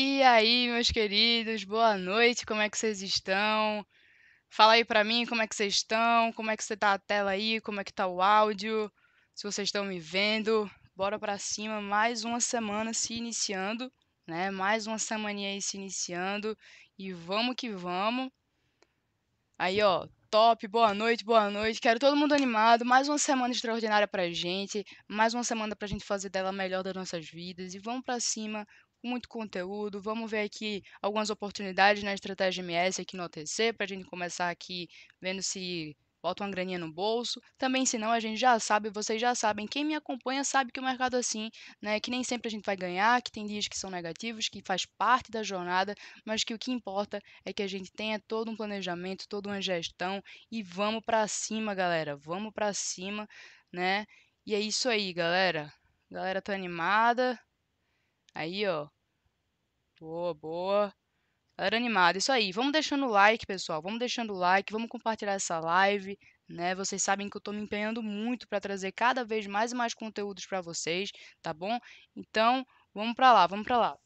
E aí, meus queridos, boa noite, como é que vocês estão? Fala aí pra mim como é que vocês estão, como é que você tá a tela aí, como é que tá o áudio, se vocês estão me vendo. Bora pra cima, mais uma semana se iniciando, né? Mais uma semaninha aí se iniciando e vamos que vamos. Aí, ó, top, boa noite, boa noite. Quero todo mundo animado. Mais uma semana extraordinária pra gente, mais uma semana pra gente fazer dela melhor das nossas vidas e vamos pra cima muito conteúdo. Vamos ver aqui algumas oportunidades na estratégia MS aqui no OTC, para a gente começar aqui vendo se bota uma graninha no bolso. Também, se não, a gente já sabe, vocês já sabem, quem me acompanha sabe que o mercado é assim, né, que nem sempre a gente vai ganhar, que tem dias que são negativos, que faz parte da jornada, mas que o que importa é que a gente tenha todo um planejamento, toda uma gestão e vamos para cima, galera. Vamos para cima, né? E é isso aí, galera. A galera tá animada. Aí, ó. Boa, boa. Galera animada, isso aí. Vamos deixando o like, pessoal. Vamos deixando o like, vamos compartilhar essa live, né? Vocês sabem que eu tô me empenhando muito para trazer cada vez mais e mais conteúdos para vocês, tá bom? Então, vamos para lá, vamos para lá.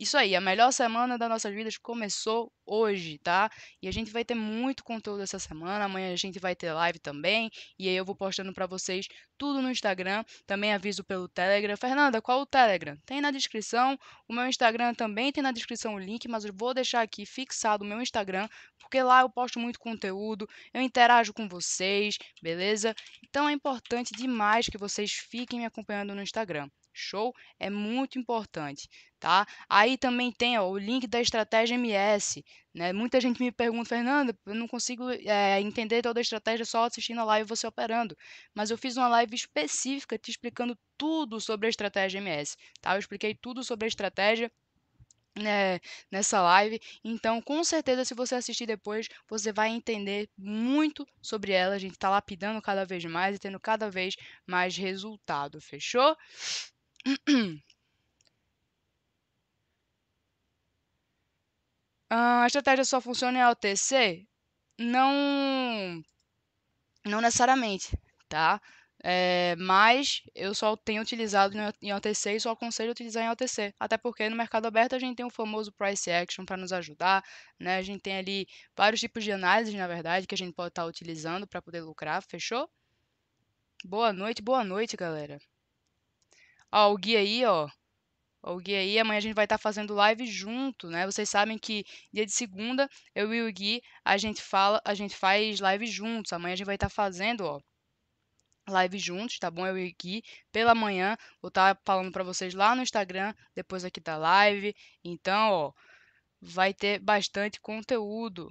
Isso aí, a melhor semana das nossas vidas começou hoje, tá? E a gente vai ter muito conteúdo essa semana. Amanhã a gente vai ter live também. E aí eu vou postando para vocês tudo no Instagram. Também aviso pelo Telegram. Fernanda, qual o Telegram? Tem na descrição. O meu Instagram também tem na descrição o link, mas eu vou deixar aqui fixado o meu Instagram, porque lá eu posto muito conteúdo, eu interajo com vocês, beleza? Então é importante demais que vocês fiquem me acompanhando no Instagram. Show? É muito importante, tá? Aí também tem ó, o link da estratégia MS, né? Muita gente me pergunta, Fernanda, eu não consigo é, entender toda a estratégia só assistindo a live você operando. Mas eu fiz uma live específica te explicando tudo sobre a estratégia MS, tá? Eu expliquei tudo sobre a estratégia né, nessa live. Então, com certeza, se você assistir depois, você vai entender muito sobre ela. A gente está lapidando cada vez mais e tendo cada vez mais resultado. Fechou? Ah, a estratégia só funciona em OTC? Não, não necessariamente, tá? É, mas eu só tenho utilizado em OTC e só aconselho utilizar em OTC. Até porque no mercado aberto a gente tem o famoso price action para nos ajudar, né? A gente tem ali vários tipos de análise, na verdade, que a gente pode estar tá utilizando para poder lucrar, fechou? Boa noite, boa noite, galera. Ó, o Gui aí, ó. O Gui aí, amanhã a gente vai estar tá fazendo live junto, né? Vocês sabem que dia de segunda, eu e o Gui, a gente fala, a gente faz live juntos. Amanhã a gente vai estar tá fazendo, ó, live juntos, tá bom? Eu e o Gui, pela manhã, vou estar tá falando para vocês lá no Instagram, depois aqui da live. Então, ó, vai ter bastante conteúdo,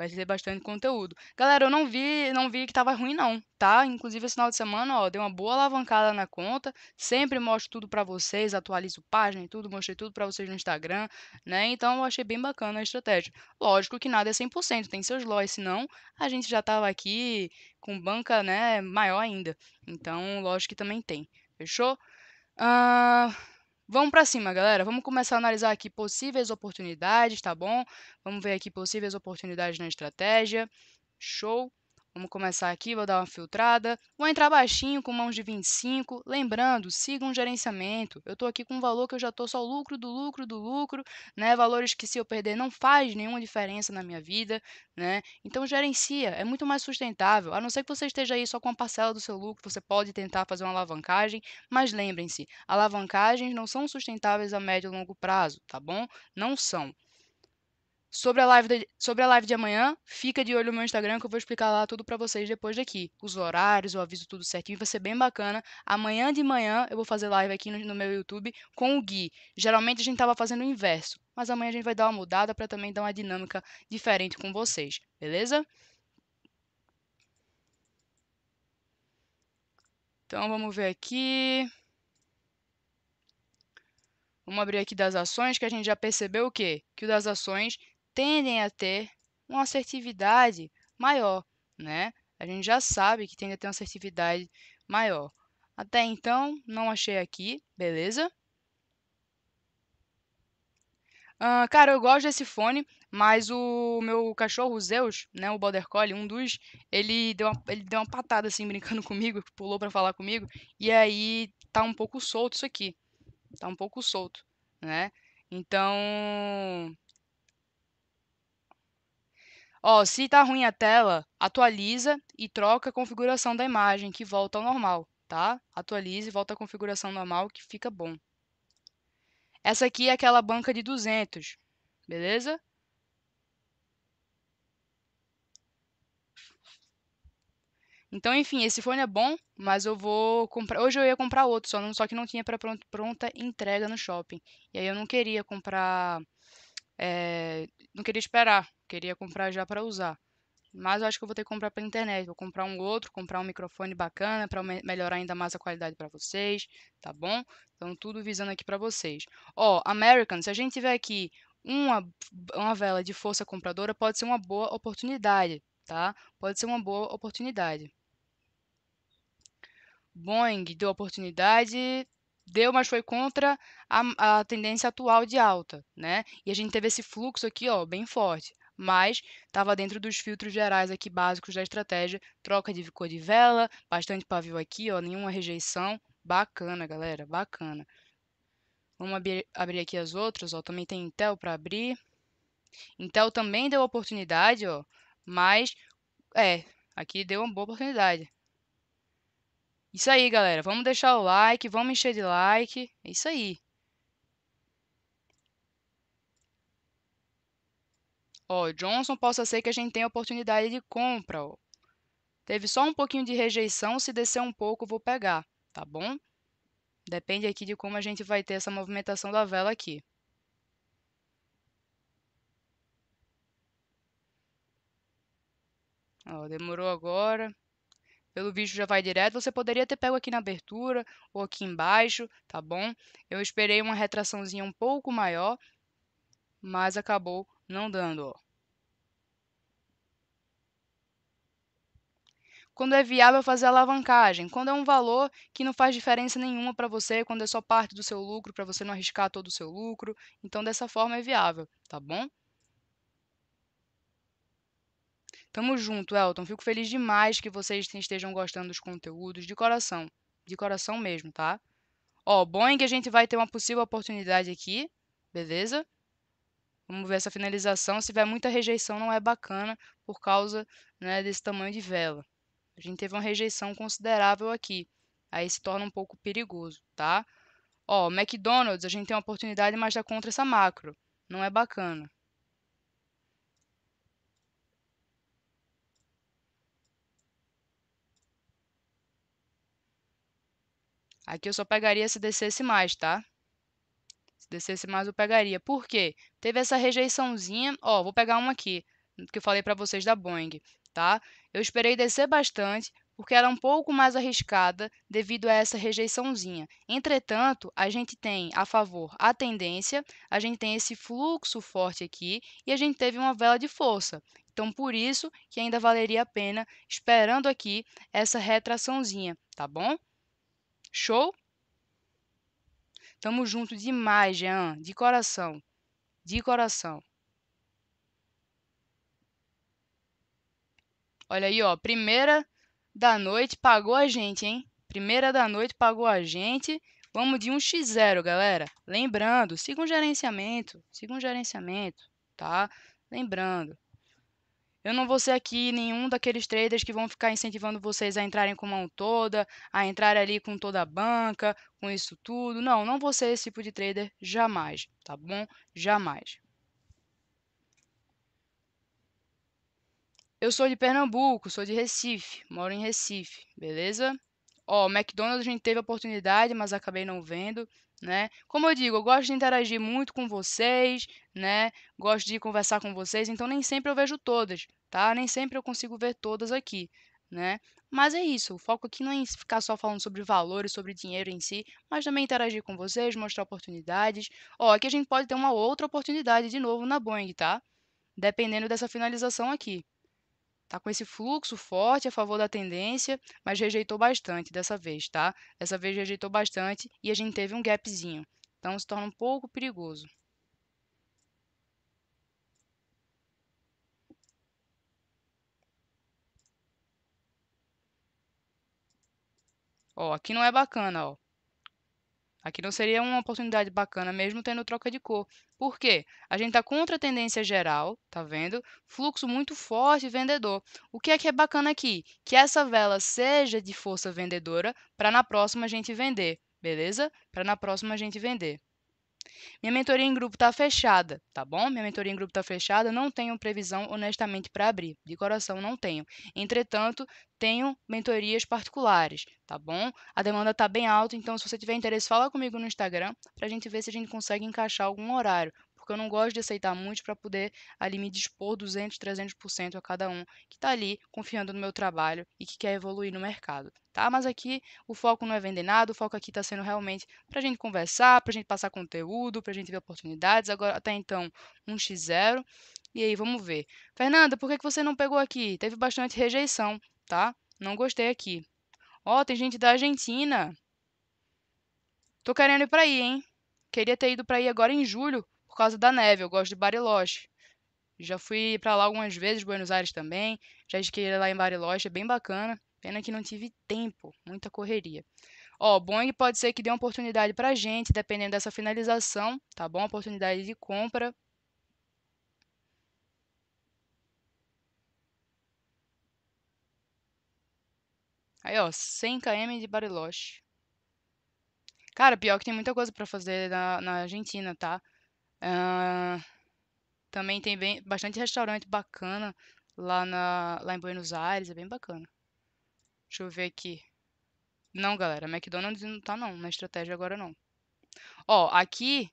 Vai ter bastante conteúdo. Galera, eu não vi, não vi que tava ruim não, tá? Inclusive esse final de semana, ó, deu uma boa alavancada na conta. Sempre mostro tudo para vocês, atualizo página e tudo, mostrei tudo para vocês no Instagram, né? Então eu achei bem bacana a estratégia. Lógico que nada é 100%, tem seus loss, senão a gente já tava aqui com banca, né, maior ainda. Então, lógico que também tem. Fechou? Uh, Vamos para cima, galera. Vamos começar a analisar aqui possíveis oportunidades, tá bom? Vamos ver aqui possíveis oportunidades na estratégia. Show. Vamos começar aqui, vou dar uma filtrada. Vou entrar baixinho com mãos de 25. Lembrando, siga um gerenciamento. Eu estou aqui com um valor que eu já estou só lucro do lucro do lucro, né? Valores que se eu perder não faz nenhuma diferença na minha vida, né? Então gerencia, é muito mais sustentável. A não ser que você esteja aí só com a parcela do seu lucro, você pode tentar fazer uma alavancagem, mas lembrem-se, alavancagens não são sustentáveis a médio e longo prazo, tá bom? Não são. Sobre a, live de, sobre a live de amanhã, fica de olho no meu Instagram que eu vou explicar lá tudo para vocês depois daqui. Os horários, eu aviso tudo certinho, vai ser bem bacana. Amanhã de manhã eu vou fazer live aqui no, no meu YouTube com o Gui. Geralmente a gente tava fazendo o inverso, mas amanhã a gente vai dar uma mudada para também dar uma dinâmica diferente com vocês, beleza? Então vamos ver aqui. Vamos abrir aqui das ações, que a gente já percebeu o quê? Que o das ações tendem a ter uma assertividade maior, né? A gente já sabe que tende a ter uma assertividade maior. Até então, não achei aqui, beleza? Uh, cara, eu gosto desse fone, mas o meu cachorro, o Zeus, né, o Border Collie, um dos, ele deu uma, ele deu uma patada assim, brincando comigo, pulou para falar comigo, e aí tá um pouco solto isso aqui. Tá um pouco solto, né? Então, ó, se tá ruim a tela, atualiza e troca a configuração da imagem, que volta ao normal, tá? Atualize e volta à configuração normal, que fica bom. Essa aqui é aquela banca de 200, beleza? Então, enfim, esse fone é bom, mas eu vou comprar. Hoje eu ia comprar outro, só, não, só que não tinha para pronta entrega no shopping. E aí eu não queria comprar. É, não queria esperar, queria comprar já para usar. Mas eu acho que eu vou ter que comprar pela internet. Vou comprar um outro, comprar um microfone bacana para me melhorar ainda mais a qualidade para vocês, tá bom? Então, tudo visando aqui para vocês. Ó, American, se a gente tiver aqui uma, uma vela de força compradora, pode ser uma boa oportunidade, tá? Pode ser uma boa oportunidade. Boeing deu oportunidade, deu, mas foi contra a, a, tendência atual de alta, né? E a gente teve esse fluxo aqui, ó, bem forte, mas estava dentro dos filtros gerais aqui básicos da estratégia, troca de cor de vela, bastante pavio aqui, ó, nenhuma rejeição, bacana, galera, bacana. Vamos abrir, abrir aqui as outras, ó, também tem Intel para abrir. Intel também deu oportunidade, ó, mas é, aqui deu uma boa oportunidade. Isso aí, galera. Vamos deixar o like, vamos encher de like. É isso aí. Ó, Johnson possa ser que a gente tenha oportunidade de compra, ó. Teve só um pouquinho de rejeição, se descer um pouco, vou pegar, tá bom? Depende aqui de como a gente vai ter essa movimentação da vela aqui. Ó, demorou agora. Pelo visto já vai direto. Você poderia ter pego aqui na abertura ou aqui embaixo, tá bom? Eu esperei uma retraçãozinha um pouco maior, mas acabou não dando, ó. Quando é viável fazer alavancagem, quando é um valor que não faz diferença nenhuma para você, quando é só parte do seu lucro, para você não arriscar todo o seu lucro, então dessa forma é viável, tá bom? Tamo junto, Elton. Fico feliz demais que vocês estejam gostando dos conteúdos, de coração. De coração mesmo, tá? Ó, Boeing a gente vai ter uma possível oportunidade aqui, beleza? Vamos ver essa finalização. Se tiver muita rejeição, não é bacana por causa né, desse tamanho de vela. A gente teve uma rejeição considerável aqui. Aí se torna um pouco perigoso, tá? Ó, McDonald's, a gente tem uma oportunidade, mas dá contra essa macro. Não é bacana. Aqui eu só pegaria se descesse mais, tá? Se descesse mais, eu pegaria. Por quê? Teve essa rejeiçãozinha. Ó, vou pegar uma aqui, que eu falei para vocês da Boeing, tá? Eu esperei descer bastante, porque era um pouco mais arriscada devido a essa rejeiçãozinha. Entretanto, a gente tem a favor a tendência, a gente tem esse fluxo forte aqui e a gente teve uma vela de força. Então, por isso que ainda valeria a pena esperando aqui essa retraçãozinha, tá bom? Show? Tamo junto demais, Jean, de coração. De coração. Olha aí, ó, primeira da noite pagou a gente, hein? Primeira da noite pagou a gente. Vamos de 1x0, galera. Lembrando, siga um gerenciamento, siga um gerenciamento, tá? Lembrando, eu não vou ser aqui nenhum daqueles traders que vão ficar incentivando vocês a entrarem com mão toda, a entrar ali com toda a banca, com isso tudo. Não, não vou ser esse tipo de trader jamais, tá bom? Jamais. Eu sou de Pernambuco, sou de Recife, moro em Recife, beleza? Ó, McDonald's a gente teve a oportunidade, mas acabei não vendo né? Como eu digo, eu gosto de interagir muito com vocês, né? Gosto de conversar com vocês, então nem sempre eu vejo todas, tá? Nem sempre eu consigo ver todas aqui, né? Mas é isso, o foco aqui não é ficar só falando sobre valores, sobre dinheiro em si, mas também interagir com vocês, mostrar oportunidades. Ó, aqui a gente pode ter uma outra oportunidade de novo na Boeing, tá? Dependendo dessa finalização aqui. Tá com esse fluxo forte a favor da tendência, mas rejeitou bastante dessa vez, tá? Dessa vez rejeitou bastante e a gente teve um gapzinho. Então se torna um pouco perigoso. Ó, aqui não é bacana, ó. Aqui não seria uma oportunidade bacana mesmo tendo troca de cor. Por quê? A gente está contra a tendência geral, tá vendo? Fluxo muito forte vendedor. O que é que é bacana aqui? Que essa vela seja de força vendedora para na próxima a gente vender, beleza? Para na próxima a gente vender. Minha mentoria em grupo está fechada, tá bom? Minha mentoria em grupo está fechada, não tenho previsão honestamente para abrir, de coração não tenho. Entretanto, tenho mentorias particulares, tá bom? A demanda está bem alta, então se você tiver interesse, fala comigo no Instagram para a gente ver se a gente consegue encaixar algum horário porque eu não gosto de aceitar muito para poder ali me dispor 200, 300% a cada um que está ali confiando no meu trabalho e que quer evoluir no mercado, tá? Mas aqui o foco não é vender nada, o foco aqui está sendo realmente para a gente conversar, para a gente passar conteúdo, para a gente ver oportunidades. Agora, até então, um x0. E aí, vamos ver. Fernanda, por que, que você não pegou aqui? Teve bastante rejeição, tá? Não gostei aqui. Ó, oh, tem gente da Argentina. Tô querendo ir para aí, hein? Queria ter ido para aí agora em julho, por causa da neve. Eu gosto de Bariloche. Já fui para lá algumas vezes, Buenos Aires também. Já esquiei lá em Bariloche, é bem bacana. Pena que não tive tempo, muita correria. Ó, Boeing pode ser que dê uma oportunidade pra gente, dependendo dessa finalização, tá bom? Oportunidade de compra. Aí, ó, 100 km de Bariloche. Cara, pior que tem muita coisa para fazer na, na Argentina, tá? Uh, também tem bem, bastante restaurante bacana lá, na, lá em Buenos Aires, é bem bacana. Deixa eu ver aqui. Não, galera, McDonald's não tá não, na estratégia agora não. Ó, aqui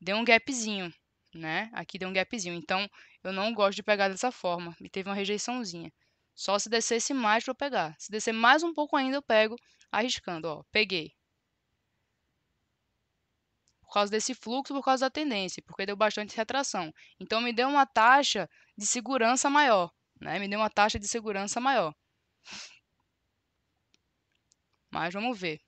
deu um gapzinho, né? Aqui deu um gapzinho, então eu não gosto de pegar dessa forma. Me teve uma rejeiçãozinha. Só se descesse mais para eu pegar. Se descer mais um pouco ainda, eu pego arriscando, ó. Peguei causa desse fluxo, por causa da tendência, porque deu bastante retração. Então, me deu uma taxa de segurança maior, né? Me deu uma taxa de segurança maior. Mas vamos ver.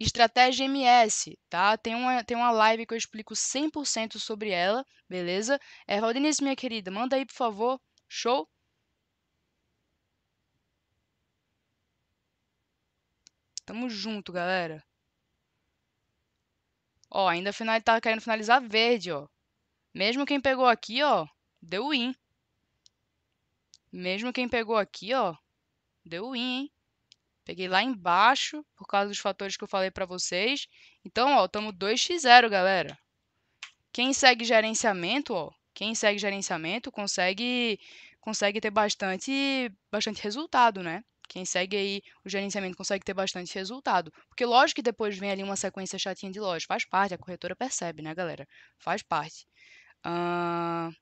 Estratégia MS, tá? Tem uma, tem uma live que eu explico 100% sobre ela, beleza? É, Valdinice, minha querida, manda aí, por favor. Show? Tamo junto, galera. Ó, ainda final, tá querendo finalizar verde, ó. Mesmo quem pegou aqui, ó, deu win. Mesmo quem pegou aqui, ó, deu win, hein? Peguei lá embaixo, por causa dos fatores que eu falei para vocês. Então, ó, estamos 2x0, galera. Quem segue gerenciamento, ó, quem segue gerenciamento consegue consegue ter bastante bastante resultado, né? Quem segue aí o gerenciamento consegue ter bastante resultado. Porque lógico que depois vem ali uma sequência chatinha de loja. Faz parte, a corretora percebe, né, galera? Faz parte. Uh...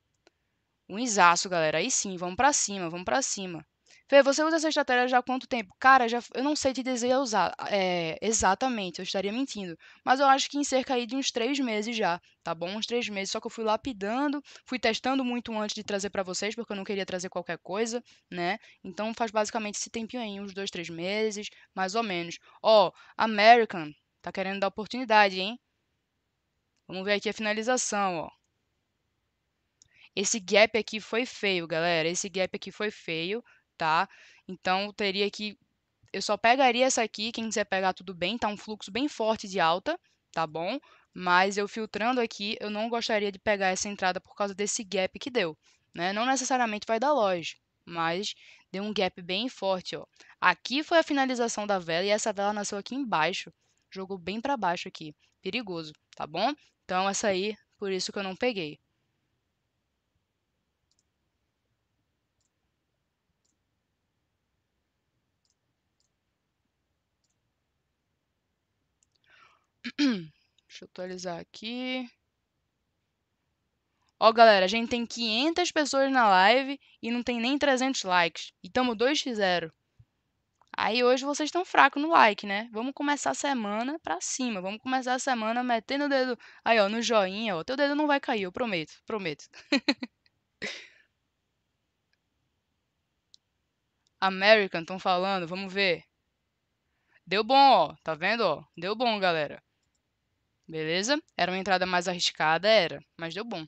Um isaço, galera. Aí sim, vamos para cima, vamos para cima. Fê, você usa essa estratégia já há quanto tempo? Cara, já, eu não sei te dizer usar é, exatamente, eu estaria mentindo. Mas eu acho que em cerca aí de uns três meses já, tá bom? Uns três meses. Só que eu fui lapidando, fui testando muito antes de trazer para vocês, porque eu não queria trazer qualquer coisa, né? Então faz basicamente esse tempinho aí, uns dois, três meses, mais ou menos. Ó, American, tá querendo dar oportunidade, hein? Vamos ver aqui a finalização, ó. Esse gap aqui foi feio, galera. Esse gap aqui foi feio tá? Então teria que eu só pegaria essa aqui, quem quiser pegar tudo bem, tá um fluxo bem forte de alta, tá bom? Mas eu filtrando aqui, eu não gostaria de pegar essa entrada por causa desse gap que deu, né? Não necessariamente vai dar loja, mas deu um gap bem forte, ó. Aqui foi a finalização da vela e essa vela nasceu aqui embaixo, jogou bem para baixo aqui, perigoso, tá bom? Então essa aí, por isso que eu não peguei. Deixa eu atualizar aqui. Ó, galera, a gente tem 500 pessoas na live e não tem nem 300 likes. E tamo 2x0. Aí hoje vocês estão fracos no like, né? Vamos começar a semana pra cima. Vamos começar a semana metendo o dedo aí, ó, no joinha, ó. Teu dedo não vai cair, eu prometo, prometo. American, estão falando, vamos ver. Deu bom, ó. Tá vendo, ó? Deu bom, galera beleza? Era uma entrada mais arriscada, era, mas deu bom.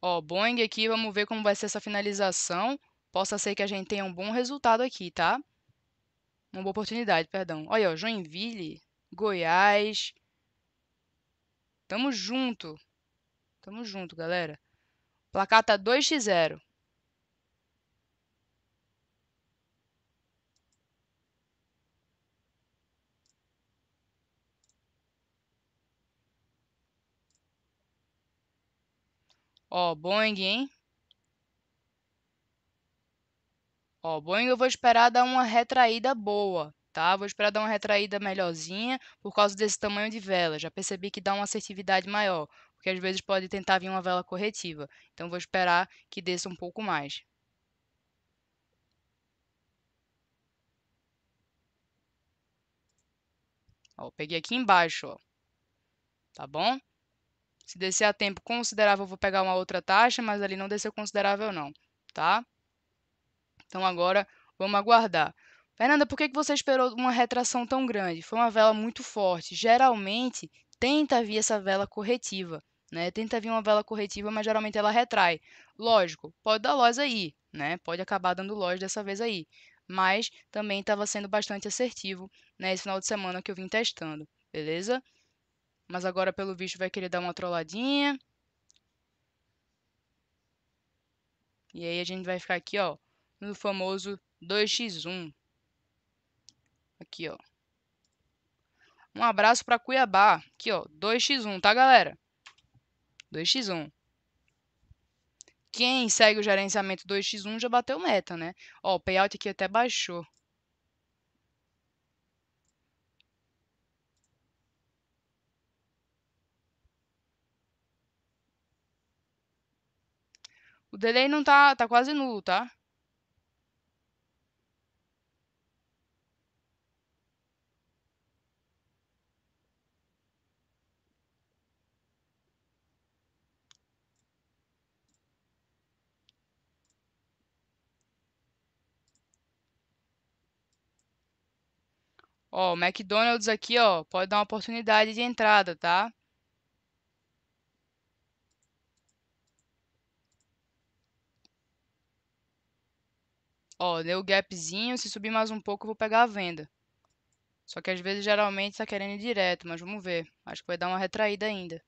Ó, Boeing aqui, vamos ver como vai ser essa finalização. Possa ser que a gente tenha um bom resultado aqui, tá? Uma boa oportunidade, perdão. Olha, Joinville, Goiás. Tamo junto. Tamo junto, galera. Placar tá 2x0. Ó, Boeing, hein? Ó, Boeing eu vou esperar dar uma retraída boa, tá? Vou esperar dar uma retraída melhorzinha por causa desse tamanho de vela. Já percebi que dá uma assertividade maior, porque às vezes pode tentar vir uma vela corretiva. Então vou esperar que desça um pouco mais. Ó, peguei aqui embaixo, ó. Tá bom? Se descer a tempo considerável, eu vou pegar uma outra taxa, mas ali não desceu considerável não, tá? Então agora vamos aguardar. Fernanda, por que você esperou uma retração tão grande? Foi uma vela muito forte. Geralmente tenta vir essa vela corretiva, né? Tenta vir uma vela corretiva, mas geralmente ela retrai. Lógico, pode dar loss aí, né? Pode acabar dando loss dessa vez aí. Mas também estava sendo bastante assertivo nesse né, final de semana que eu vim testando, beleza? Mas agora, pelo visto, vai querer dar uma trolladinha. E aí a gente vai ficar aqui, ó, no famoso 2x1. Aqui, ó. Um abraço para Cuiabá. Aqui, ó, 2x1, tá, galera? 2x1. Quem segue o gerenciamento 2x1 já bateu meta, né? Ó, o payout aqui até baixou. O delay não tá, tá quase nulo, tá? Ó, o McDonald's aqui, ó, pode dar uma oportunidade de entrada, tá? Ó, deu o gapzinho, se subir mais um pouco eu vou pegar a venda. Só que às vezes geralmente tá querendo ir direto, mas vamos ver. Acho que vai dar uma retraída ainda.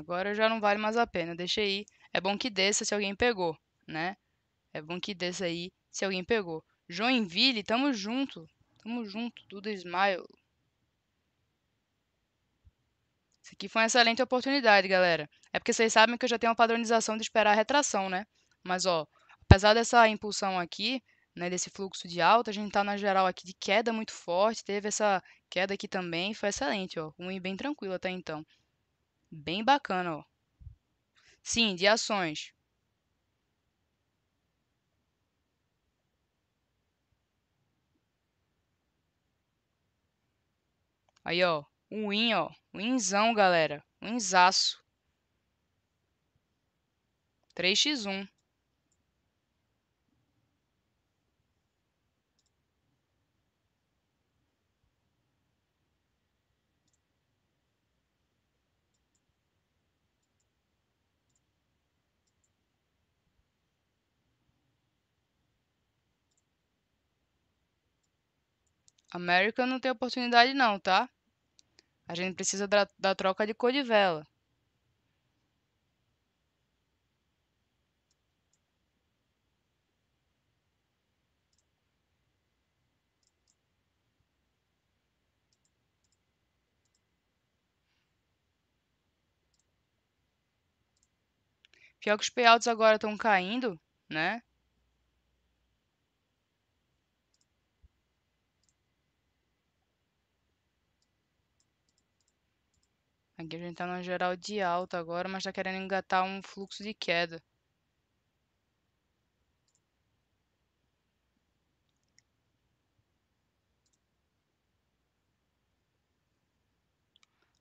Agora já não vale mais a pena, deixa aí. É bom que desça se alguém pegou, né? É bom que desça aí se alguém pegou. Joinville, tamo junto. Tamo junto, tudo smile. Isso aqui foi uma excelente oportunidade, galera. É porque vocês sabem que eu já tenho uma padronização de esperar a retração, né? Mas, ó, apesar dessa impulsão aqui, né, desse fluxo de alta, a gente tá na geral aqui de queda muito forte, teve essa queda aqui também, foi excelente, ó. Um bem tranquilo até então. Bem bacana, ó. Sim, de ações. Aí, ó, um win, ó, winzão, galera, winzaço. 3x1. América não tem oportunidade não, tá? A gente precisa da, da troca de cor de vela. Pior que os payouts agora estão caindo, né? Aqui a gente tá numa geral de alta agora, mas tá querendo engatar um fluxo de queda.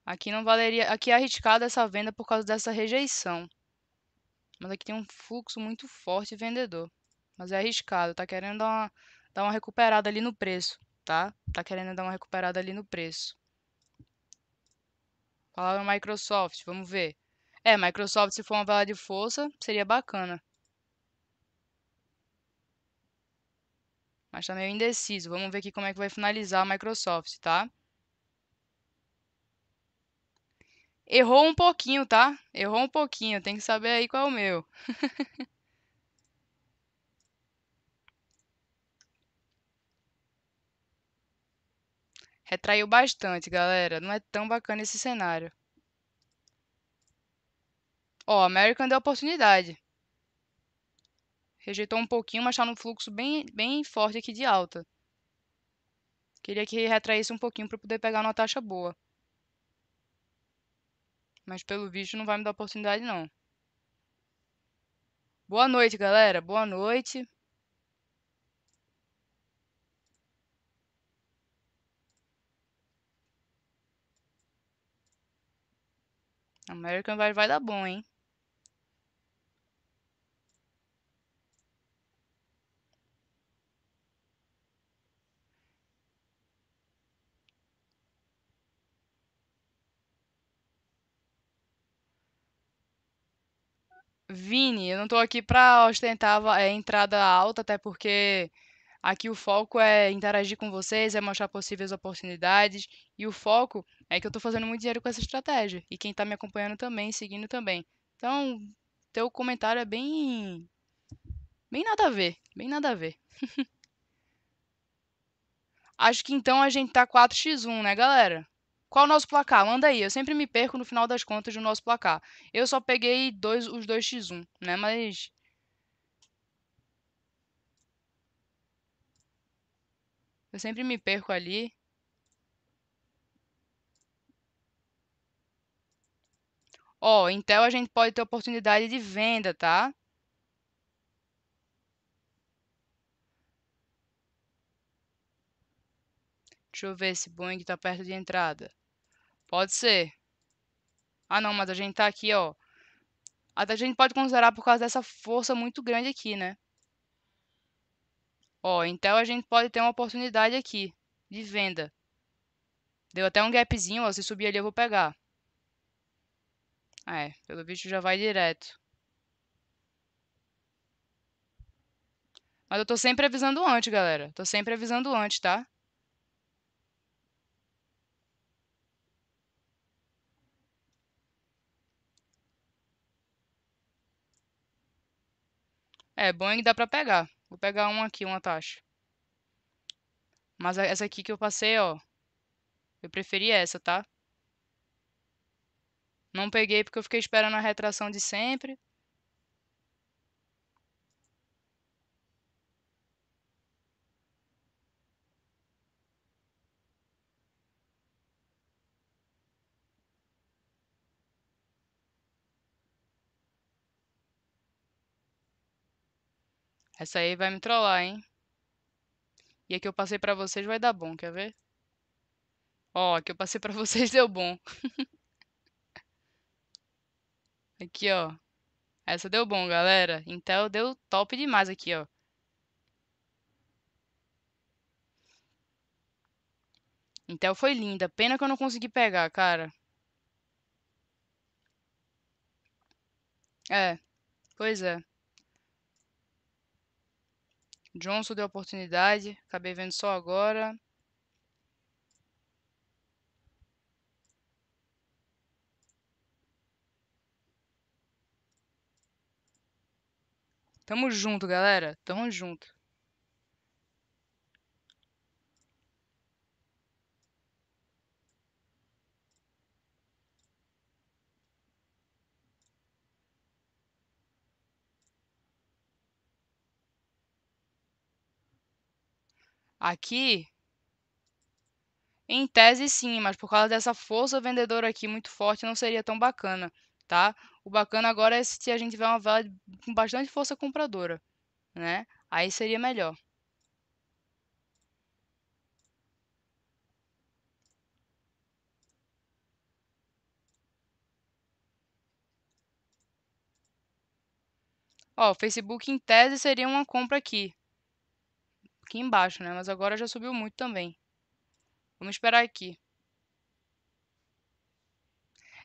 Aqui não valeria, aqui é arriscado essa venda por causa dessa rejeição. Mas aqui tem um fluxo muito forte vendedor. mas é arriscado, tá querendo dar uma, dar uma recuperada ali no preço, tá? Tá querendo dar uma recuperada ali no preço. Falaram Microsoft, vamos ver. É, Microsoft, se for uma vela de força, seria bacana. Mas tá meio indeciso. Vamos ver aqui como é que vai finalizar a Microsoft, tá? Errou um pouquinho, tá? Errou um pouquinho. Tem que saber aí qual é o meu. Retraiu bastante, galera. Não é tão bacana esse cenário. Ó, American deu oportunidade. Rejeitou um pouquinho, mas tá num fluxo bem, bem forte aqui de alta. Queria que retraísse um pouquinho para poder pegar uma taxa boa. Mas pelo visto não vai me dar oportunidade não. Boa noite, galera. Boa noite. American vai, vai dar bom, hein? Vini, eu não tô aqui pra ostentar é, entrada alta, até porque aqui o foco é interagir com vocês, é mostrar possíveis oportunidades, e o foco é que eu tô fazendo muito dinheiro com essa estratégia, e quem tá me acompanhando também, seguindo também. Então, teu comentário é bem. bem nada a ver, bem nada a ver. Acho que então a gente tá 4x1, né, galera? Qual o nosso placar? Manda aí. Eu sempre me perco no final das contas do nosso placar. Eu só peguei dois, os 2x1, né? Mas. Eu sempre me perco ali. Ó, Intel a gente pode ter oportunidade de venda, tá? Deixa eu ver se Boeing tá perto de entrada. Pode ser. Ah, não, mas a gente tá aqui, ó. Até a gente pode considerar por causa dessa força muito grande aqui, né? Ó, então a gente pode ter uma oportunidade aqui de venda. Deu até um gapzinho, ó. Se subir ali eu vou pegar. É, pelo visto já vai direto. Mas eu tô sempre avisando antes, galera. Tô sempre avisando antes, tá? É, Boeing dá pra pegar. Vou pegar um aqui, uma taxa. Mas essa aqui que eu passei, ó. Eu preferi essa, tá? Não peguei porque eu fiquei esperando a retração de sempre. Essa aí vai me trollar, hein? E a que eu passei pra vocês vai dar bom, quer ver? Ó, a que eu passei pra vocês deu bom. Aqui, ó. Essa deu bom, galera. Intel deu top demais aqui, ó. Intel foi linda. Pena que eu não consegui pegar, cara. É. Pois é. Johnson deu oportunidade. Acabei vendo só agora. Tamo junto, galera. Tamo junto. Aqui, em tese sim, mas por causa dessa força vendedora aqui muito forte não seria tão bacana, tá? O bacana agora é se a gente tiver uma vela com bastante força compradora, né? Aí seria melhor. Ó, o Facebook em tese seria uma compra aqui. Aqui embaixo, né? Mas agora já subiu muito também. Vamos esperar aqui.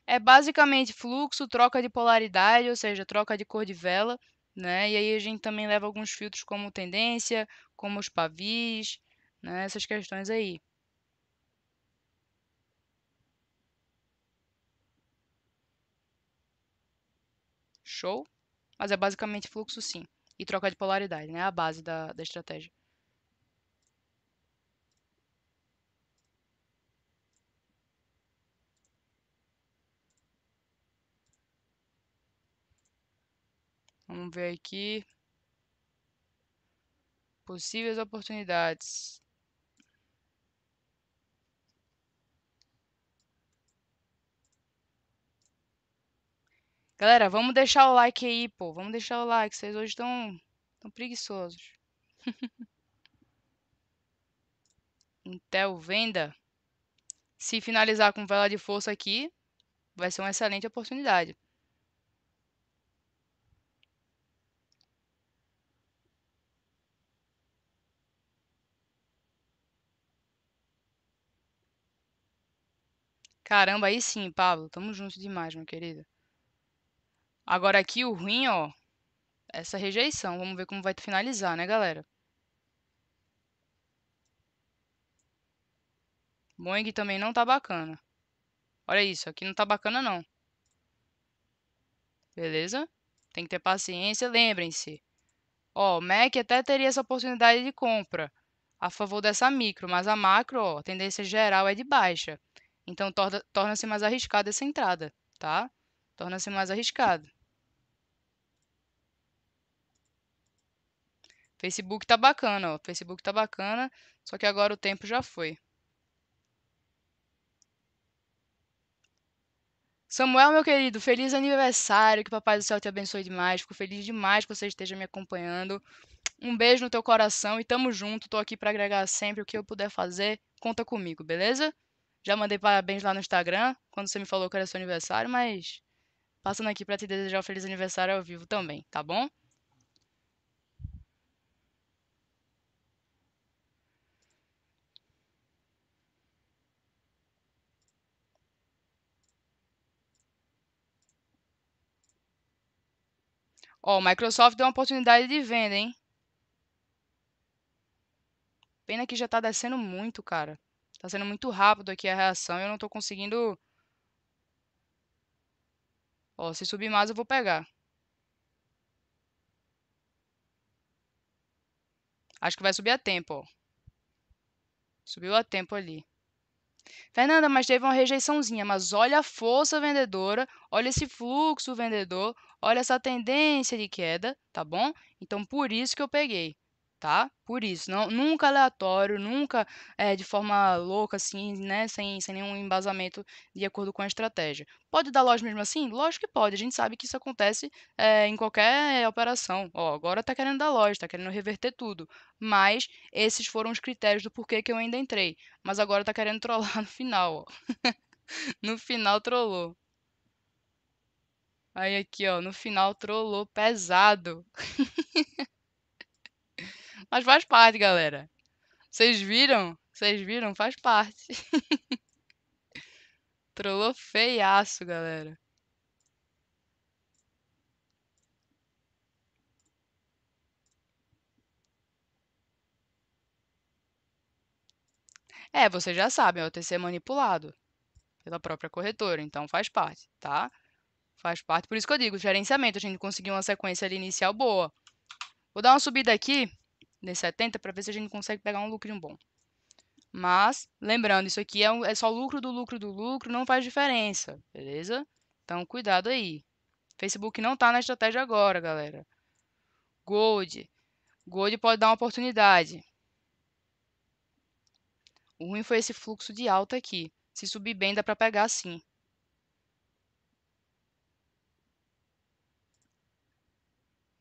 É basicamente fluxo, troca de polaridade, ou seja, troca de cor de vela, né? E aí a gente também leva alguns filtros como tendência, como os pavis, né? Essas questões aí. Show? Mas é basicamente fluxo sim. E troca de polaridade, né? A base da, da estratégia. Vamos ver aqui. Possíveis oportunidades. Galera, vamos deixar o like aí, pô. Vamos deixar o like. Vocês hoje estão tão preguiçosos. Intel venda. Se finalizar com vela de força aqui, vai ser uma excelente oportunidade. Caramba, aí sim, Pablo. Tamo junto demais, meu querido. Agora aqui o ruim, ó, essa rejeição. Vamos ver como vai finalizar, né, galera? Boeing também não tá bacana. Olha isso, aqui não tá bacana não. Beleza? Tem que ter paciência, lembrem-se. Ó, o Mac até teria essa oportunidade de compra a favor dessa micro, mas a macro, ó, a tendência geral é de baixa. Então torna-se mais arriscada essa entrada, tá? Torna-se mais arriscado. Facebook tá bacana, ó. Facebook tá bacana, só que agora o tempo já foi. Samuel, meu querido, feliz aniversário, que Papai do Céu te abençoe demais. Fico feliz demais que você esteja me acompanhando. Um beijo no teu coração e tamo junto. Tô aqui para agregar sempre o que eu puder fazer. Conta comigo, beleza? Já mandei parabéns lá no Instagram, quando você me falou que era seu aniversário, mas passando aqui para te desejar um feliz aniversário ao vivo também, tá bom? Ó, o Microsoft deu uma oportunidade de venda, hein? Pena que já tá descendo muito, cara. Tá sendo muito rápido aqui a reação e eu não tô conseguindo... Ó, se subir mais eu vou pegar. Acho que vai subir a tempo, ó. Subiu a tempo ali. Fernanda, mas teve uma rejeiçãozinha. Mas olha a força vendedora, olha esse fluxo vendedor, olha essa tendência de queda, tá bom? Então, por isso que eu peguei tá? Por isso, não, nunca aleatório, nunca é, de forma louca, assim, né? Sem, sem nenhum embasamento de acordo com a estratégia. Pode dar loja mesmo assim? Lógico que pode. A gente sabe que isso acontece é, em qualquer operação. Ó, agora tá querendo dar loja, tá querendo reverter tudo. Mas esses foram os critérios do porquê que eu ainda entrei. Mas agora tá querendo trollar no final, ó. no final trollou. Aí aqui, ó, no final trollou pesado. Mas faz parte, galera. Vocês viram? Vocês viram? Faz parte. Trollou feiaço, galera. É, vocês já sabem, é o TC manipulado pela própria corretora, então faz parte, tá? Faz parte, por isso que eu digo, gerenciamento, a gente conseguiu uma sequência ali inicial boa. Vou dar uma subida aqui, de 70 para ver se a gente consegue pegar um lucro bom. Mas, lembrando, isso aqui é, um, é só lucro do lucro do lucro, não faz diferença, beleza? Então, cuidado aí. Facebook não está na estratégia agora, galera. Gold. Gold pode dar uma oportunidade. O ruim foi esse fluxo de alta aqui. Se subir bem, dá para pegar sim.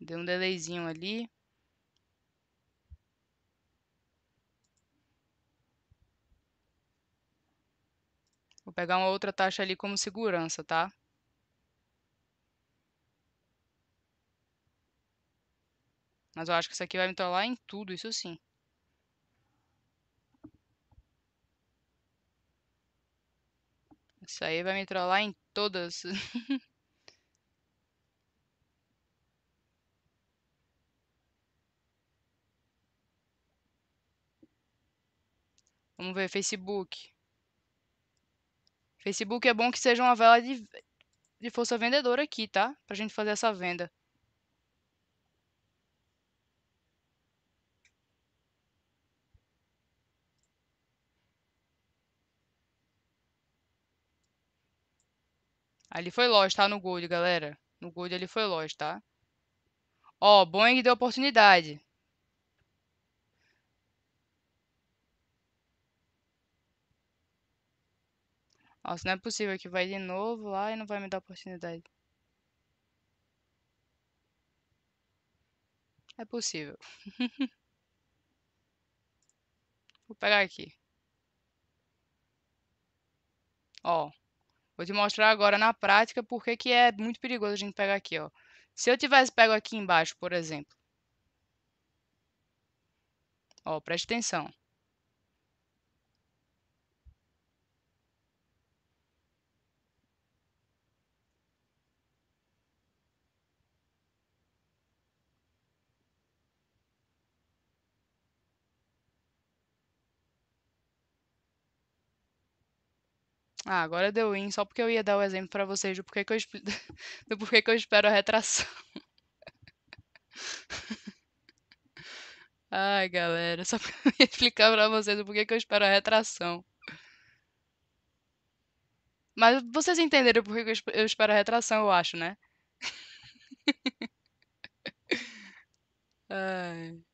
Deu um delayzinho ali. Vou pegar uma outra taxa ali como segurança, tá? Mas eu acho que isso aqui vai me trollar em tudo, isso sim. Isso aí vai me trollar em todas. Vamos ver, Facebook. Facebook é bom que seja uma vela de, de força vendedora aqui, tá? Pra gente fazer essa venda. Ali foi loja, tá? No Gold, galera. No Gold ali foi loja, tá? Ó, Boeing deu oportunidade. Nossa, não é possível que vai de novo lá e não vai me dar oportunidade. É possível. Vou pegar aqui. Ó, vou te mostrar agora na prática porque que é muito perigoso a gente pegar aqui, ó. Se eu tivesse pego aqui embaixo, por exemplo. Ó, preste atenção. Ah, agora deu in, só porque eu ia dar o exemplo pra vocês do porquê que eu, do porquê que eu espero a retração. Ai, galera, só pra explicar pra vocês o porquê que eu espero a retração. Mas vocês entenderam por que eu espero a retração, eu acho, né? Ai.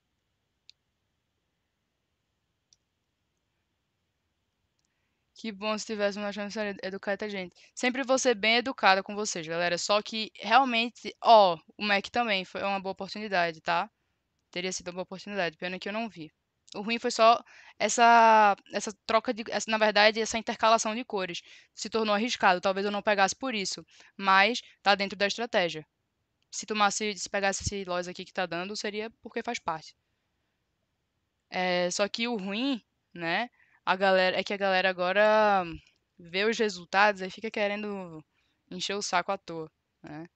Que bom se tivesse uma chance de educar a gente. Sempre vou ser bem educada com vocês, galera. Só que realmente, ó, o Mac também foi uma boa oportunidade, tá? Teria sido uma boa oportunidade, pena que eu não vi. O ruim foi só essa essa troca de, essa, na verdade, essa intercalação de cores. Se tornou arriscado, talvez eu não pegasse por isso, mas tá dentro da estratégia. Se tomasse, se pegasse esse loss aqui que tá dando, seria porque faz parte. É, só que o ruim, né, a galera é que a galera agora vê os resultados e fica querendo encher o saco à toa, né?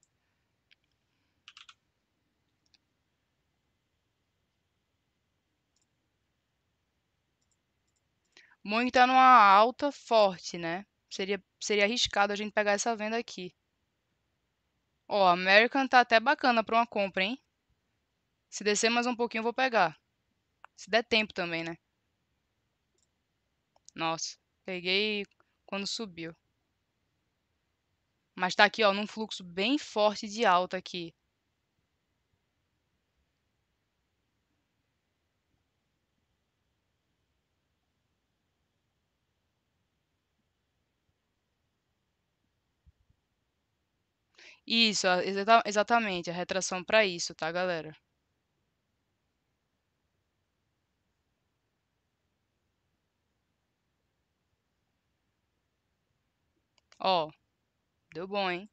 Moing tá numa alta forte, né? Seria, seria arriscado a gente pegar essa venda aqui. Ó, American tá até bacana pra uma compra, hein? Se descer mais um pouquinho eu vou pegar. Se der tempo também, né? Nossa, peguei quando subiu. Mas tá aqui, ó, num fluxo bem forte de alta aqui. Isso, exata exatamente, a retração para isso, tá, galera? Ó, deu bom, hein?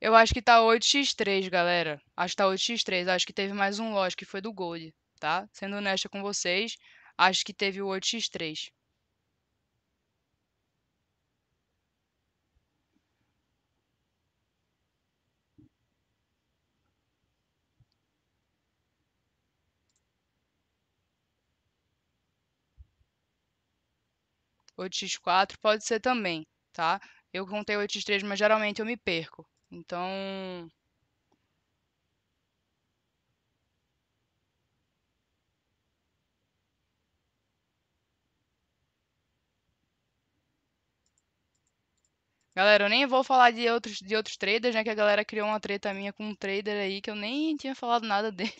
Eu acho que tá 8x3, galera. Acho que tá 8x3. Acho que teve mais um lote que foi do Gold, tá? Sendo honesta com vocês, acho que teve o 8x3. 8x4 pode ser também, tá? Eu contei 8x3, mas geralmente eu me perco. Então, Galera, eu nem vou falar de outros, de outros traders, né? Que a galera criou uma treta minha com um trader aí que eu nem tinha falado nada dele.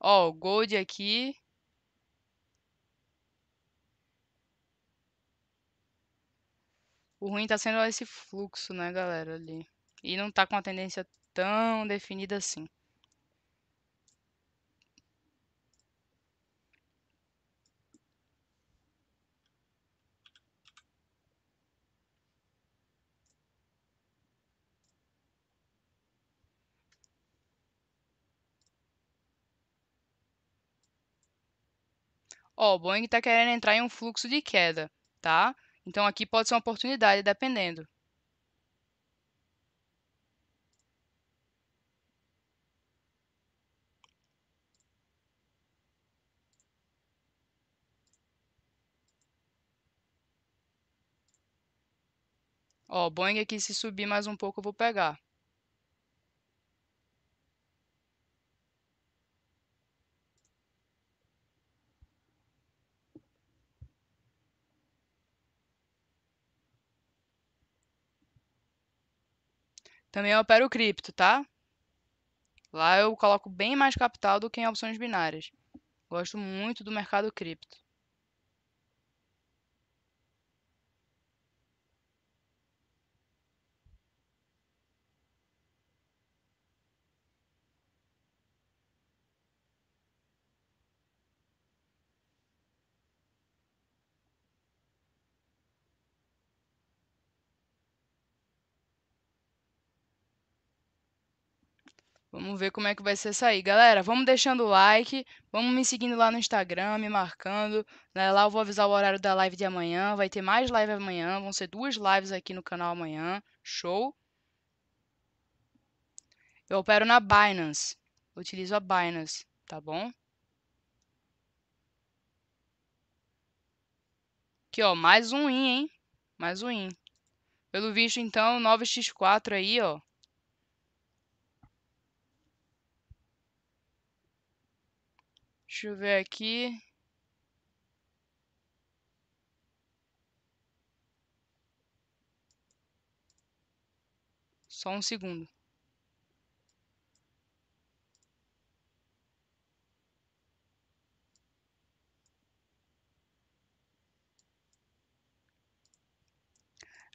Ó, o Gold aqui. O ruim tá sendo esse fluxo, né, galera, ali. E não tá com uma tendência tão definida assim. Ó, o Boeing tá querendo entrar em um fluxo de queda, tá? Então aqui pode ser uma oportunidade, dependendo. Ó, Boeing aqui se subir mais um pouco eu vou pegar. Também opero cripto, tá? Lá eu coloco bem mais capital do que em opções binárias. Gosto muito do mercado cripto. Vamos ver como é que vai ser isso aí. Galera, vamos deixando o like, vamos me seguindo lá no Instagram, me marcando. Né? Lá eu vou avisar o horário da live de amanhã. Vai ter mais live amanhã, vão ser duas lives aqui no canal amanhã. Show? Eu opero na Binance. utilizo a Binance, tá bom? Aqui, ó, mais um IN, hein? Mais um IN. Pelo visto, então, 9x4 aí, ó. Deixa eu ver aqui. Só um segundo.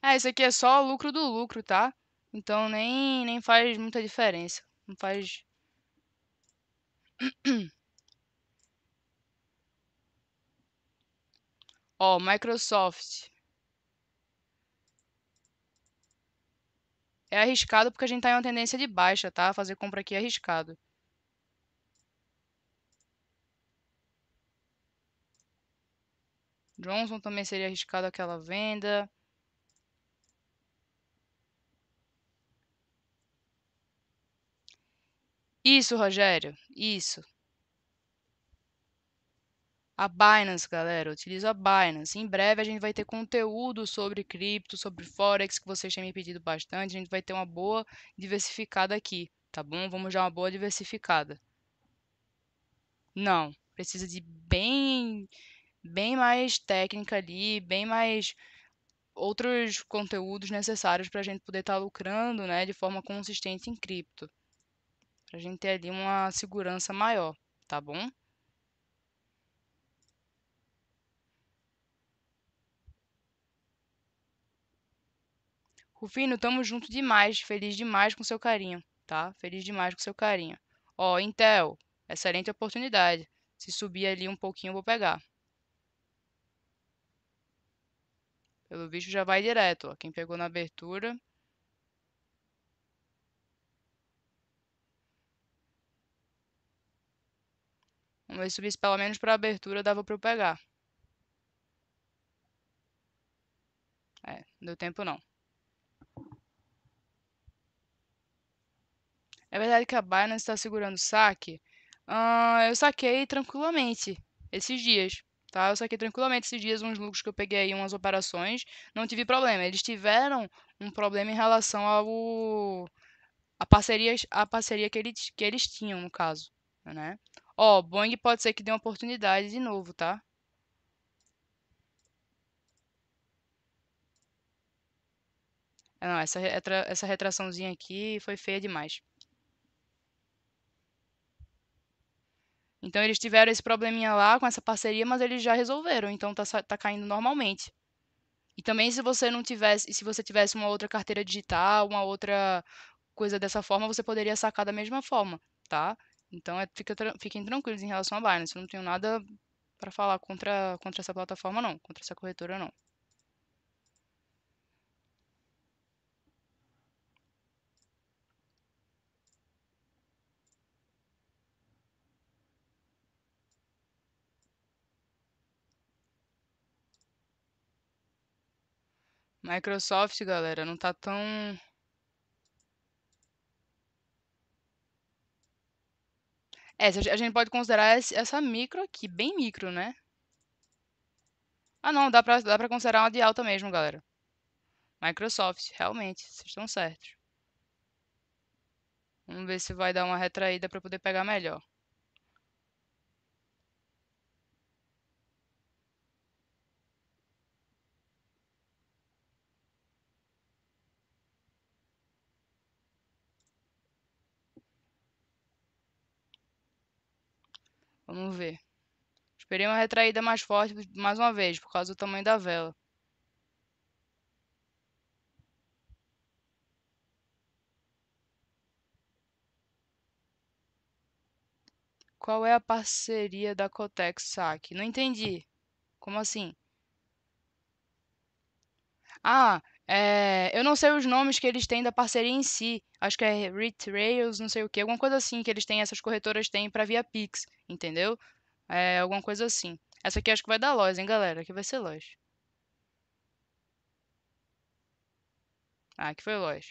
Ah, isso aqui é só o lucro do lucro, tá? Então nem, nem faz muita diferença. Não faz. Ó, Microsoft. É arriscado porque a gente tá em uma tendência de baixa, tá? Fazer compra aqui é arriscado. Johnson também seria arriscado aquela venda. Isso, Rogério. Isso. A Binance, galera, utiliza a Binance. Em breve a gente vai ter conteúdo sobre cripto, sobre forex que vocês têm me pedido bastante. A gente vai ter uma boa diversificada aqui, tá bom? Vamos dar uma boa diversificada. Não, precisa de bem bem mais técnica ali, bem mais outros conteúdos necessários para a gente poder estar tá lucrando, né, de forma consistente em cripto. Para a gente ter ali uma segurança maior, tá bom? Rufino, tamo junto demais, feliz demais com seu carinho, tá? Feliz demais com seu carinho. Ó, Intel, excelente oportunidade. Se subir ali um pouquinho, eu vou pegar. Pelo visto já vai direto, ó. Quem pegou na abertura. Vamos ver se subisse pelo menos para a abertura, dava para eu pegar. É, não deu tempo não. É verdade que a Binance está segurando saque? Uh, eu saquei tranquilamente esses dias, tá? Eu saquei tranquilamente esses dias uns lucros que eu peguei aí, umas operações, não tive problema. Eles tiveram um problema em relação ao a parceria, a parceria que eles, que eles tinham, no caso, né? Ó, Boeing pode ser que dê uma oportunidade de novo, tá? Não, essa, essa retraçãozinha aqui foi feia demais. Então eles tiveram esse probleminha lá com essa parceria, mas eles já resolveram, então tá, tá caindo normalmente. E também se você não tivesse, se você tivesse uma outra carteira digital, uma outra coisa dessa forma, você poderia sacar da mesma forma, tá? Então é, fica, fiquem tranquilos em relação a Binance, eu não tenho nada para falar contra, contra essa plataforma não, contra essa corretora não. Microsoft, galera, não tá tão. É, a gente pode considerar essa micro aqui, bem micro, né? Ah, não, dá pra, dá pra considerar uma de alta mesmo, galera. Microsoft, realmente, vocês estão certos. Vamos ver se vai dar uma retraída para poder pegar melhor. Vamos ver. Esperei uma retraída mais forte mais uma vez, por causa do tamanho da vela. Qual é a parceria da Cotex SAC? Não entendi. Como assim? Ah, é, eu não sei os nomes que eles têm da parceria em si. Acho que é Retrails, não sei o que, alguma coisa assim que eles têm, essas corretoras têm para via Pix, entendeu? É, alguma coisa assim. Essa aqui acho que vai dar loja, hein, galera? Aqui vai ser loja. Ah, aqui foi loja.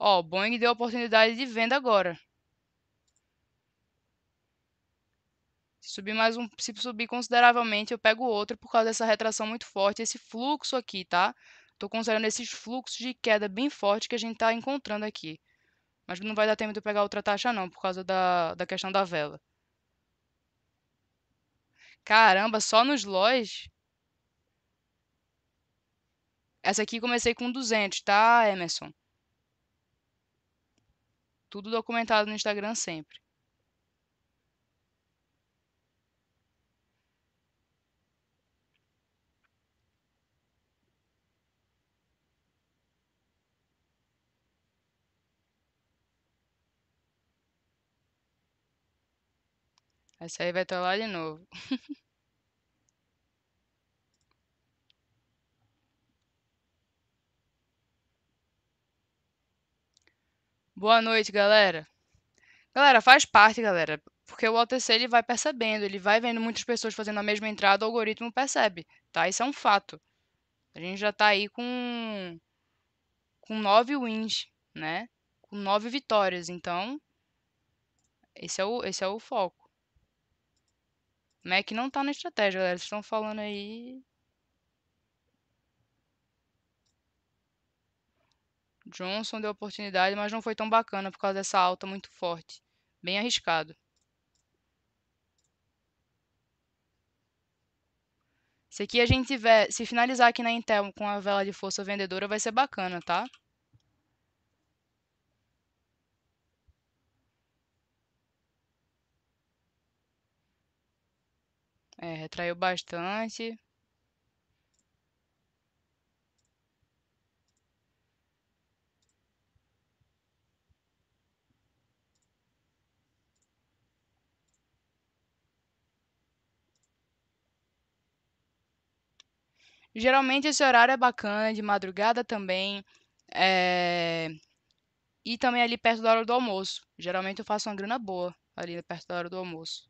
Ó, Boeing deu oportunidade de venda agora. Subir mais um, se subir consideravelmente, eu pego outro por causa dessa retração muito forte, esse fluxo aqui, tá? Tô considerando esses fluxos de queda bem forte que a gente tá encontrando aqui. Mas não vai dar tempo de eu pegar outra taxa não, por causa da, da questão da vela. Caramba, só nos LOIs? Essa aqui comecei com 200, tá, Emerson? Tudo documentado no Instagram sempre. Essa aí vai estar lá de novo. Boa noite, galera. Galera, faz parte, galera. Porque o OTC ele vai percebendo, ele vai vendo muitas pessoas fazendo a mesma entrada, o algoritmo percebe, tá? Isso é um fato. A gente já tá aí com com nove wins, né? Com nove vitórias, então esse é o esse é o foco. Mac não tá na estratégia, galera. Vocês estão falando aí. Johnson deu oportunidade, mas não foi tão bacana por causa dessa alta muito forte. Bem arriscado. Se aqui a gente tiver, se finalizar aqui na Intel com a vela de força vendedora, vai ser bacana, tá? É, retraiu bastante. Geralmente esse horário é bacana, de madrugada também. É... E também ali perto da hora do almoço. Geralmente eu faço uma grana boa ali perto da hora do almoço.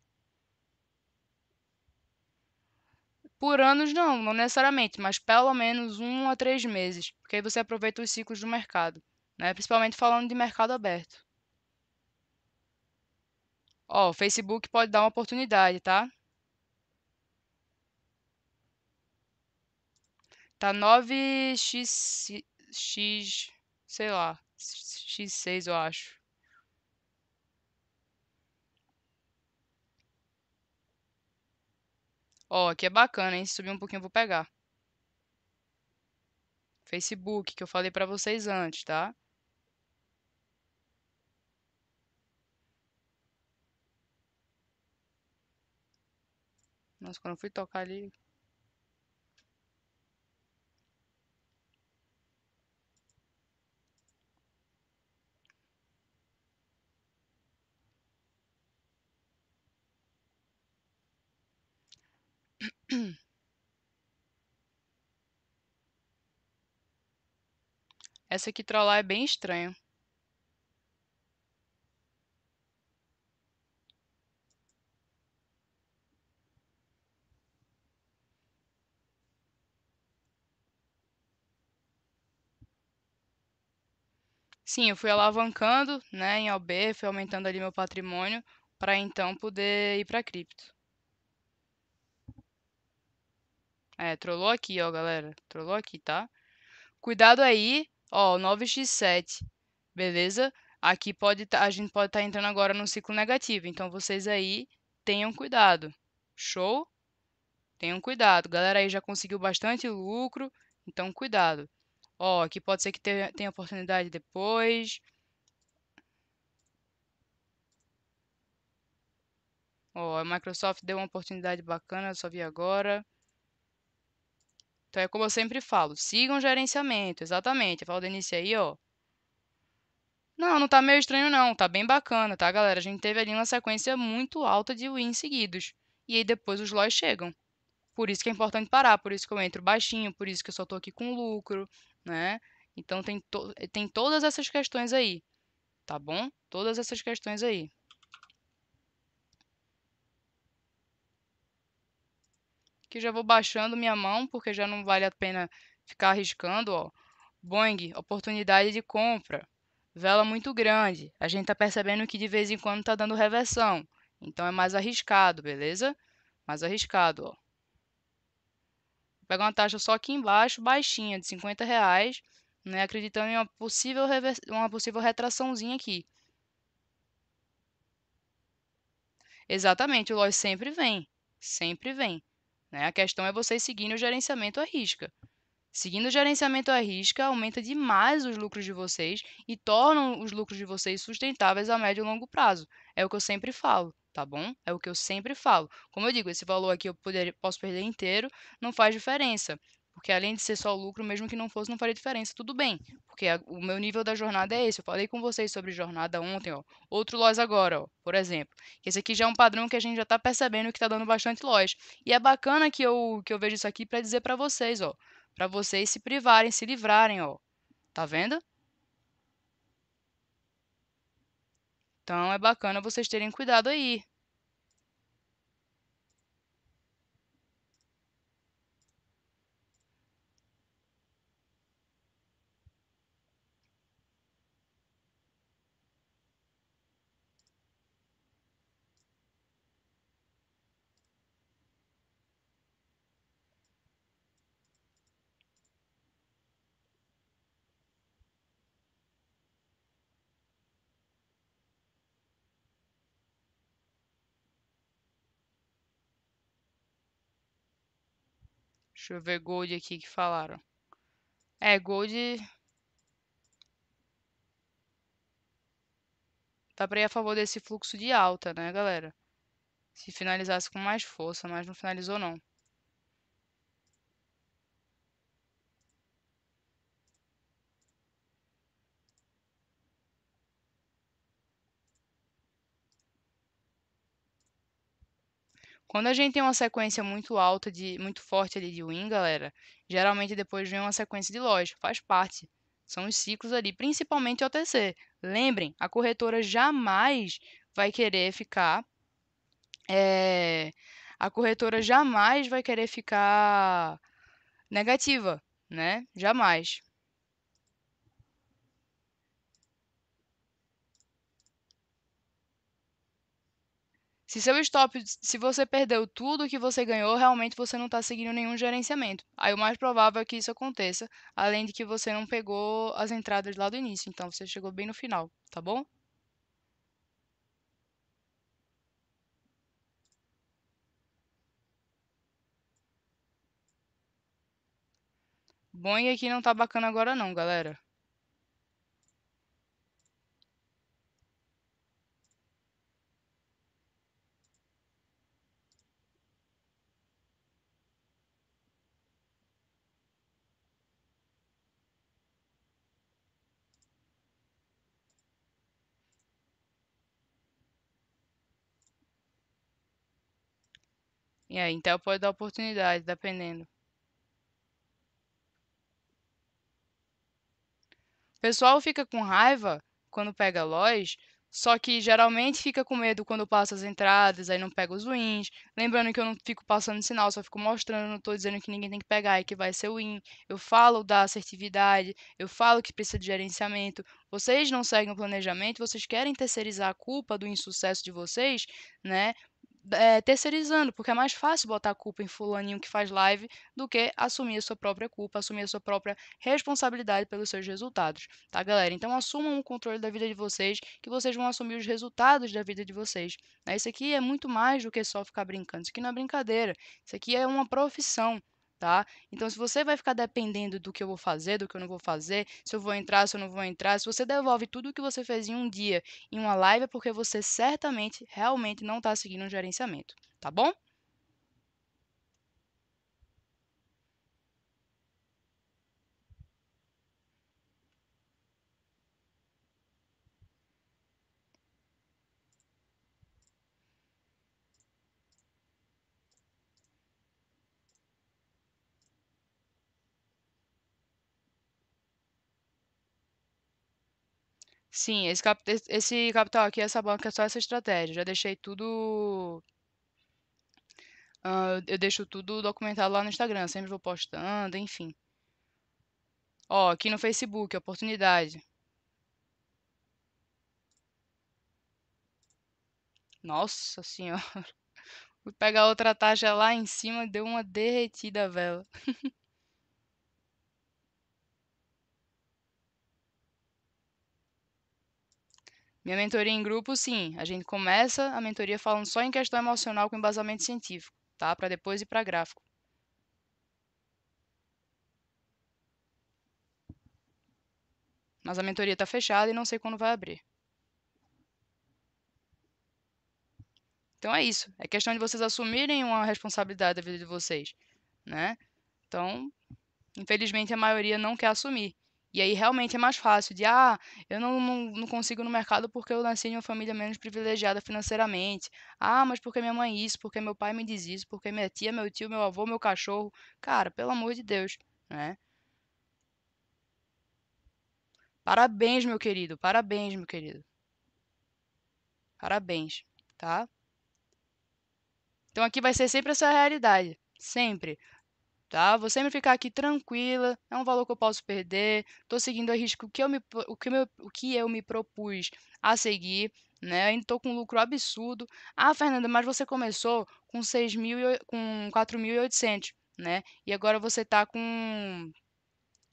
Por anos não, não necessariamente, mas pelo menos um a três meses, porque aí você aproveita os ciclos do mercado, né? Principalmente falando de mercado aberto. Ó, o Facebook pode dar uma oportunidade, tá? Tá 9x, x, sei lá, x6 eu acho. Ó, aqui é bacana, hein? Se subir um pouquinho eu vou pegar. Facebook, que eu falei pra vocês antes, tá? Nossa, quando eu fui tocar ali... Essa aqui trollar é bem estranho. Sim, eu fui alavancando, né, em OB, fui aumentando ali meu patrimônio para então poder ir para cripto. É, trollou aqui, ó, galera. Trollou aqui, tá? Cuidado aí ó, 9x7, beleza? Aqui pode tá, a gente pode estar tá entrando agora no ciclo negativo, então vocês aí tenham cuidado. Show? Tenham cuidado. Galera aí já conseguiu bastante lucro, então cuidado. Ó, aqui pode ser que tenha, tenha oportunidade depois. Ó, a Microsoft deu uma oportunidade bacana, eu só vi agora. Então é como eu sempre falo, sigam gerenciamento, exatamente. Do início aí, ó. Não, não tá meio estranho não, tá bem bacana, tá, galera? A gente teve ali uma sequência muito alta de wins seguidos. E aí depois os loss chegam. Por isso que é importante parar, por isso que eu entro baixinho, por isso que eu só tô aqui com lucro, né? Então tem, to tem todas essas questões aí, tá bom? Todas essas questões aí. Que já vou baixando minha mão, porque já não vale a pena ficar arriscando, ó. Boeing, oportunidade de compra. Vela muito grande. A gente está percebendo que de vez em quando está dando reversão. Então é mais arriscado, beleza? Mais arriscado, ó. Vou pegar uma taxa só aqui embaixo, baixinha, de 50 reais, né? Acreditando em uma possível, uma possível retraçãozinha aqui. Exatamente, o loss sempre vem. Sempre vem. Né? A questão é vocês seguindo o gerenciamento à risca. Seguindo o gerenciamento à risca, aumenta demais os lucros de vocês e tornam os lucros de vocês sustentáveis a médio e longo prazo. É o que eu sempre falo, tá bom? É o que eu sempre falo. Como eu digo, esse valor aqui eu poder, posso perder inteiro, não faz diferença. Porque além de ser só lucro, mesmo que não fosse, não faria diferença. Tudo bem, porque a, o meu nível da jornada é esse. Eu falei com vocês sobre jornada ontem, ó. Outro loss agora, ó, por exemplo. Esse aqui já é um padrão que a gente já está percebendo que está dando bastante loss. E é bacana que eu, que eu vejo isso aqui para dizer para vocês, ó. Para vocês se privarem, se livrarem, ó. Tá vendo? Então é bacana vocês terem cuidado aí. Deixa eu ver Gold aqui que falaram. É, Gold. Tá pra ir a favor desse fluxo de alta, né, galera? Se finalizasse com mais força, mas não finalizou não. Quando a gente tem uma sequência muito alta, de muito forte ali de win, galera, geralmente depois vem uma sequência de loja, faz parte. São os ciclos ali, principalmente OTC. Lembrem, a corretora jamais vai querer ficar. É, a corretora jamais vai querer ficar negativa, né? Jamais. Se seu stop, se você perdeu tudo que você ganhou, realmente você não está seguindo nenhum gerenciamento. Aí o mais provável é que isso aconteça, além de que você não pegou as entradas lá do início, então você chegou bem no final, tá bom? Boeing aqui não tá bacana agora não, galera. E aí, Intel pode dar oportunidade, dependendo. O pessoal fica com raiva quando pega lojas, Só que geralmente fica com medo quando eu passo as entradas, aí não pega os wins. Lembrando que eu não fico passando sinal, só fico mostrando, não estou dizendo que ninguém tem que pegar e que vai ser win. Eu falo da assertividade, eu falo que precisa de gerenciamento. Vocês não seguem o planejamento, vocês querem terceirizar a culpa do insucesso de vocês, né? É, terceirizando, porque é mais fácil botar a culpa em fulaninho que faz live do que assumir a sua própria culpa, assumir a sua própria responsabilidade pelos seus resultados, tá, galera? Então assumam o controle da vida de vocês, que vocês vão assumir os resultados da vida de vocês. Né? Isso aqui é muito mais do que só ficar brincando, isso aqui não é brincadeira, isso aqui é uma profissão, tá? Então, se você vai ficar dependendo do que eu vou fazer, do que eu não vou fazer, se eu vou entrar, se eu não vou entrar, se você devolve tudo o que você fez em um dia em uma live, é porque você certamente, realmente não está seguindo um gerenciamento, tá bom? Sim, esse, cap esse capital aqui, essa banca é só essa estratégia. Já deixei tudo. Uh, eu deixo tudo documentado lá no Instagram, sempre vou postando, enfim. Ó, aqui no Facebook, oportunidade. Nossa senhora. Fui pegar outra taxa lá em cima, deu uma derretida vela. Minha mentoria em grupo, sim. A gente começa a mentoria falando só em questão emocional com embasamento científico, tá? Para depois ir para gráfico. Mas a mentoria está fechada e não sei quando vai abrir. Então é isso. É questão de vocês assumirem uma responsabilidade da vida de vocês, né? Então, infelizmente a maioria não quer assumir. E aí realmente é mais fácil de, ah, eu não, não, não consigo no mercado porque eu nasci em uma família menos privilegiada financeiramente. Ah, mas porque minha mãe isso, porque meu pai me diz isso, porque minha tia, meu tio, meu avô, meu cachorro. Cara, pelo amor de Deus, né? Parabéns, meu querido, parabéns, meu querido. Parabéns, tá? Então aqui vai ser sempre essa realidade, sempre tá? Vou sempre ficar aqui tranquila, é um valor que eu posso perder, estou seguindo a risco que eu me, o que meu, o que eu me propus a seguir, né? Ainda estou com um lucro absurdo. Ah, Fernanda, mas você começou com 6 mil, com 4.800, né? E agora você está com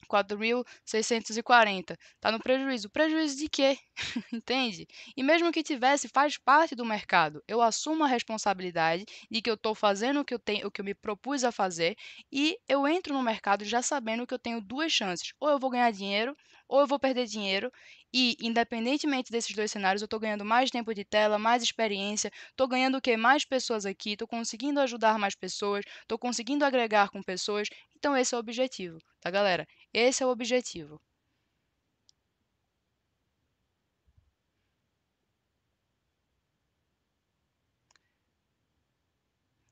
4.640. Tá no prejuízo. Prejuízo de quê? Entende? E mesmo que tivesse, faz parte do mercado. Eu assumo a responsabilidade de que eu estou fazendo o que eu, tenho, o que eu me propus a fazer e eu entro no mercado já sabendo que eu tenho duas chances. Ou eu vou ganhar dinheiro, ou eu vou perder dinheiro. E, independentemente desses dois cenários, eu estou ganhando mais tempo de tela, mais experiência, estou ganhando o que? Mais pessoas aqui, estou conseguindo ajudar mais pessoas, estou conseguindo agregar com pessoas. Então, esse é o objetivo, tá, galera? Esse é o objetivo.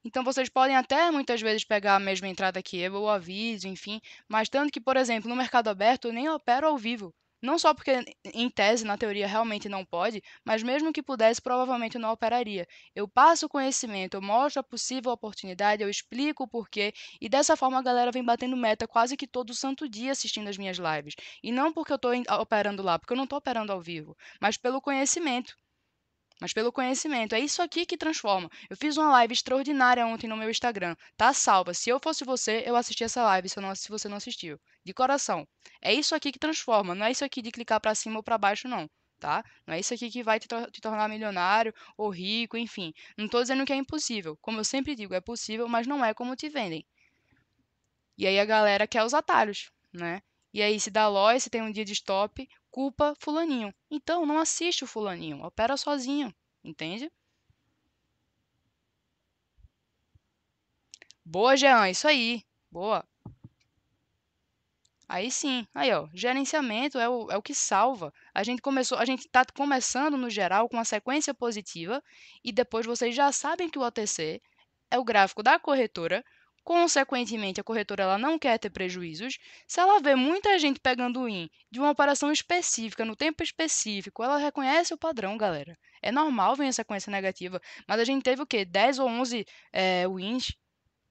Então vocês podem até muitas vezes pegar a mesma entrada que eu, ou aviso, enfim, mas tanto que, por exemplo, no mercado aberto eu nem opero ao vivo. Não só porque, em tese, na teoria, realmente não pode, mas mesmo que pudesse, provavelmente não operaria. Eu passo o conhecimento, eu mostro a possível oportunidade, eu explico o porquê, e dessa forma a galera vem batendo meta quase que todo santo dia assistindo as minhas lives. E não porque eu estou operando lá, porque eu não estou operando ao vivo, mas pelo conhecimento mas pelo conhecimento. É isso aqui que transforma. Eu fiz uma live extraordinária ontem no meu Instagram. Tá salva. Se eu fosse você, eu assistia essa live, se, não, se você não assistiu. De coração. É isso aqui que transforma. Não é isso aqui de clicar para cima ou para baixo, não. Tá? Não é isso aqui que vai te, te tornar milionário ou rico, enfim. Não estou dizendo que é impossível. Como eu sempre digo, é possível, mas não é como te vendem. E aí a galera quer os atalhos, né? E aí, se dá loja, se tem um dia de stop, culpa fulaninho. Então, não assiste o fulaninho, opera sozinho, entende? Boa, Jean, isso aí. Boa. Aí sim, aí ó, gerenciamento é o, é o que salva. A gente começou, a gente está começando no geral com uma sequência positiva e depois vocês já sabem que o OTC é o gráfico da corretora Consequentemente, a corretora ela não quer ter prejuízos. Se ela vê muita gente pegando win de uma operação específica, no tempo específico, ela reconhece o padrão, galera. É normal vir a sequência negativa, mas a gente teve o quê? 10 ou 11 é, wins,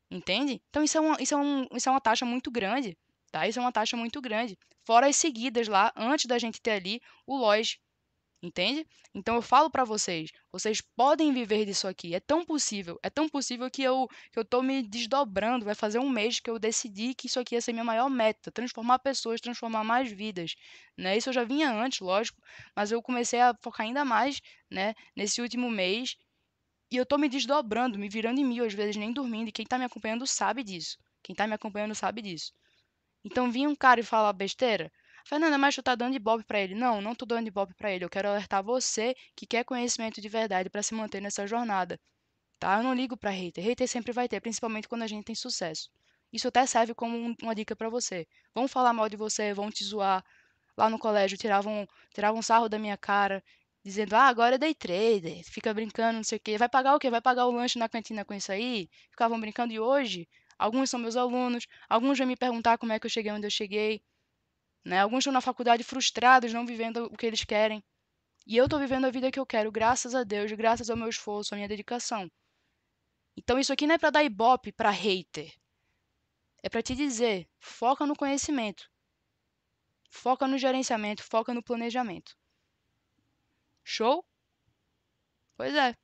entende? Então isso é, uma, isso, é um, isso é uma taxa muito grande, tá? Isso é uma taxa muito grande. Fora as seguidas lá, antes da gente ter ali o loja Entende? Então eu falo para vocês, vocês podem viver disso aqui. É tão possível, é tão possível que eu que eu tô me desdobrando. Vai fazer um mês que eu decidi que isso aqui ia ser minha maior meta, transformar pessoas, transformar mais vidas, né? Isso eu já vinha antes, lógico, mas eu comecei a focar ainda mais, né, nesse último mês. E eu tô me desdobrando, me virando em mil, às vezes nem dormindo, e quem tá me acompanhando sabe disso. Quem tá me acompanhando sabe disso. Então vinha um cara e fala besteira, Fernanda, mas tu tá dando ibope para ele. Não, não tô dando ibope para ele. Eu quero alertar você que quer conhecimento de verdade para se manter nessa jornada. Tá? Eu não ligo para hater. Hater sempre vai ter, principalmente quando a gente tem sucesso. Isso até serve como um, uma dica para você. Vão falar mal de você, vão te zoar. Lá no colégio tiravam, tiravam sarro da minha cara, dizendo: "Ah, agora é day trader, fica brincando, não sei o quê. Vai pagar o quê? Vai pagar o lanche na cantina com isso aí?" Ficavam brincando e hoje, alguns são meus alunos, alguns vêm me perguntar como é que eu cheguei onde eu cheguei. Né? Alguns estão na faculdade frustrados, não vivendo o que eles querem. E eu estou vivendo a vida que eu quero, graças a Deus, graças ao meu esforço, à minha dedicação. Então isso aqui não é para dar ibope para hater. É para te dizer, foca no conhecimento. Foca no gerenciamento, foca no planejamento. Show? Pois é.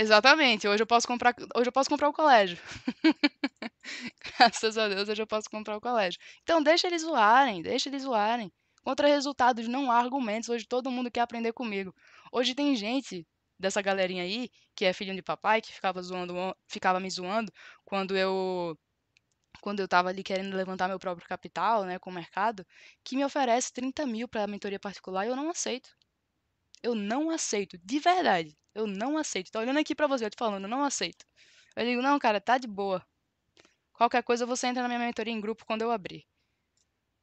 Exatamente. Hoje eu posso comprar, hoje eu posso comprar o colégio. Graças a Deus hoje eu posso comprar o colégio. Então deixa eles zoarem, deixa eles zoarem. Contra resultados não há argumentos. Hoje todo mundo quer aprender comigo. Hoje tem gente dessa galerinha aí, que é filhinho de papai, que ficava zoando, ficava me zoando quando eu quando eu estava ali querendo levantar meu próprio capital, né, com o mercado, que me oferece 30 mil para mentoria particular e eu não aceito. Eu não aceito, de verdade. Eu não aceito. Tô olhando aqui pra você, eu te falando, eu não aceito. Eu digo, não, cara, tá de boa. Qualquer coisa você entra na minha mentoria em grupo quando eu abrir.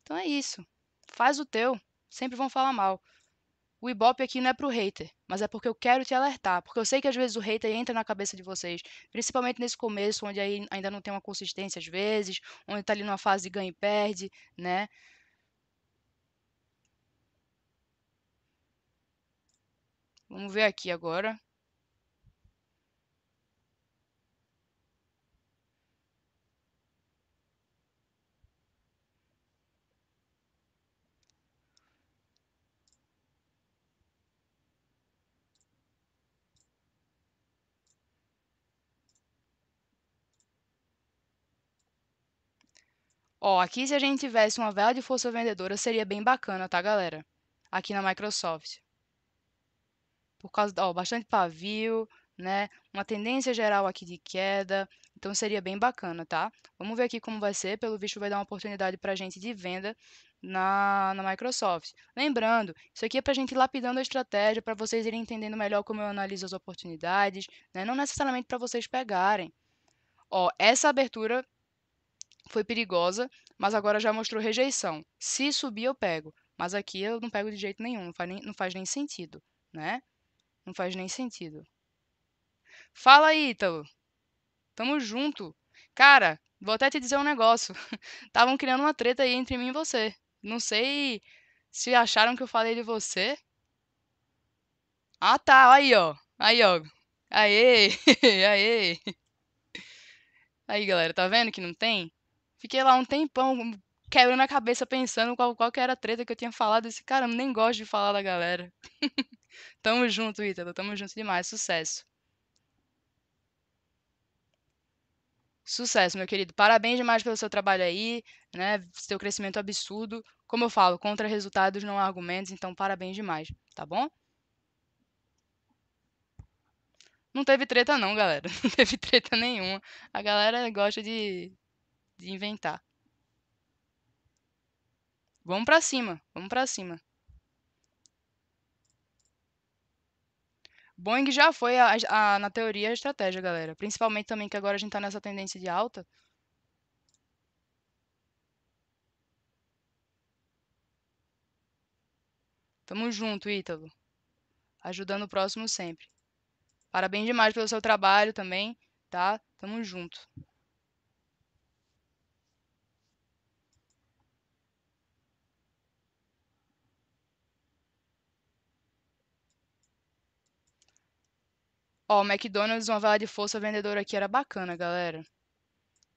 Então é isso. Faz o teu. Sempre vão falar mal. O Ibope aqui não é pro hater, mas é porque eu quero te alertar. Porque eu sei que às vezes o hater entra na cabeça de vocês. Principalmente nesse começo, onde aí ainda não tem uma consistência às vezes, onde tá ali numa fase de ganha e perde, né? Vamos ver aqui agora. Ó, aqui se a gente tivesse uma vela de força vendedora, seria bem bacana, tá, galera? Aqui na Microsoft por causa, ó, bastante pavio, né? Uma tendência geral aqui de queda, então seria bem bacana, tá? Vamos ver aqui como vai ser, pelo visto vai dar uma oportunidade para a gente de venda na, na Microsoft. Lembrando, isso aqui é para a gente ir lapidando a estratégia, para vocês irem entendendo melhor como eu analiso as oportunidades, né? não necessariamente para vocês pegarem. Ó, essa abertura foi perigosa, mas agora já mostrou rejeição. Se subir, eu pego, mas aqui eu não pego de jeito nenhum, não faz nem, não faz nem sentido, né? Não faz nem sentido. Fala aí, Ítalo. Tamo junto. Cara, vou até te dizer um negócio. Estavam criando uma treta aí entre mim e você. Não sei se acharam que eu falei de você. Ah, tá. Aí, ó. Aí, ó. Aê! Aê! Aí, galera, tá vendo que não tem? Fiquei lá um tempão quebrando a cabeça pensando qual, qual que era a treta que eu tinha falado. Esse cara, nem gosto de falar da galera. Tamo junto, Ítalo. Tamo junto demais. Sucesso. Sucesso, meu querido. Parabéns demais pelo seu trabalho aí, né? Seu crescimento absurdo. Como eu falo, contra resultados não há argumentos, então parabéns demais, tá bom? Não teve treta não, galera. Não teve treta nenhuma. A galera gosta de, de inventar. Vamos pra cima, vamos pra cima. Boeing já foi a, a, na teoria a estratégia, galera. Principalmente também que agora a gente tá nessa tendência de alta. Tamo junto, Ítalo. Ajudando o próximo sempre. Parabéns demais pelo seu trabalho também, tá? Tamo junto. Ó, o McDonald's, uma vela de força vendedora aqui era bacana, galera.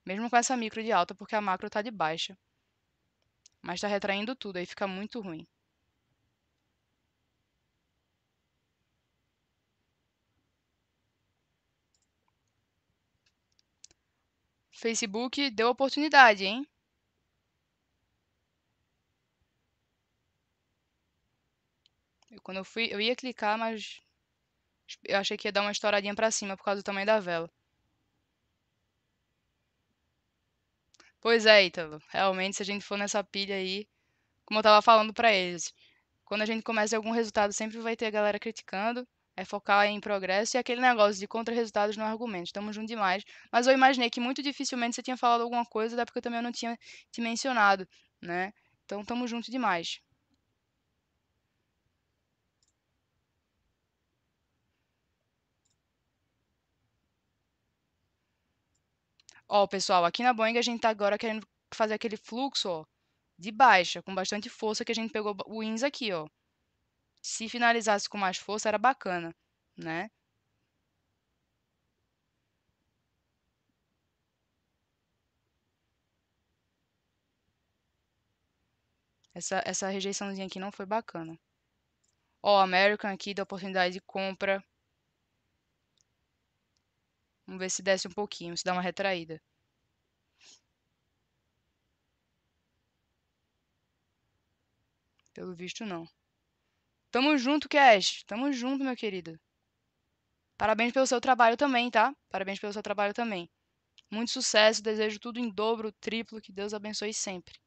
Mesmo com essa micro de alta, porque a macro tá de baixa. Mas tá retraindo tudo, aí fica muito ruim. Facebook deu oportunidade, hein? Quando eu fui, eu ia clicar, mas eu achei que ia dar uma estouradinha pra cima por causa do tamanho da vela. Pois é, Ítalo. Realmente, se a gente for nessa pilha aí, como eu tava falando pra eles, quando a gente começa algum resultado, sempre vai ter a galera criticando. É focar em progresso e aquele negócio de contra-resultados no argumento. Estamos juntos demais. Mas eu imaginei que muito dificilmente você tinha falado alguma coisa, até porque eu também não tinha te mencionado, né? Então, estamos juntos demais. Ó, pessoal, aqui na Boeing a gente tá agora querendo fazer aquele fluxo, ó, de baixa, com bastante força que a gente pegou o wins aqui, ó. Se finalizasse com mais força, era bacana, né? Essa, essa rejeiçãozinha aqui não foi bacana. Ó, American aqui da oportunidade de compra. Vamos ver se desce um pouquinho, se dá uma retraída. Pelo visto, não. Tamo junto, Cash. Tamo junto, meu querido. Parabéns pelo seu trabalho também, tá? Parabéns pelo seu trabalho também. Muito sucesso, desejo tudo em dobro, triplo, que Deus abençoe sempre.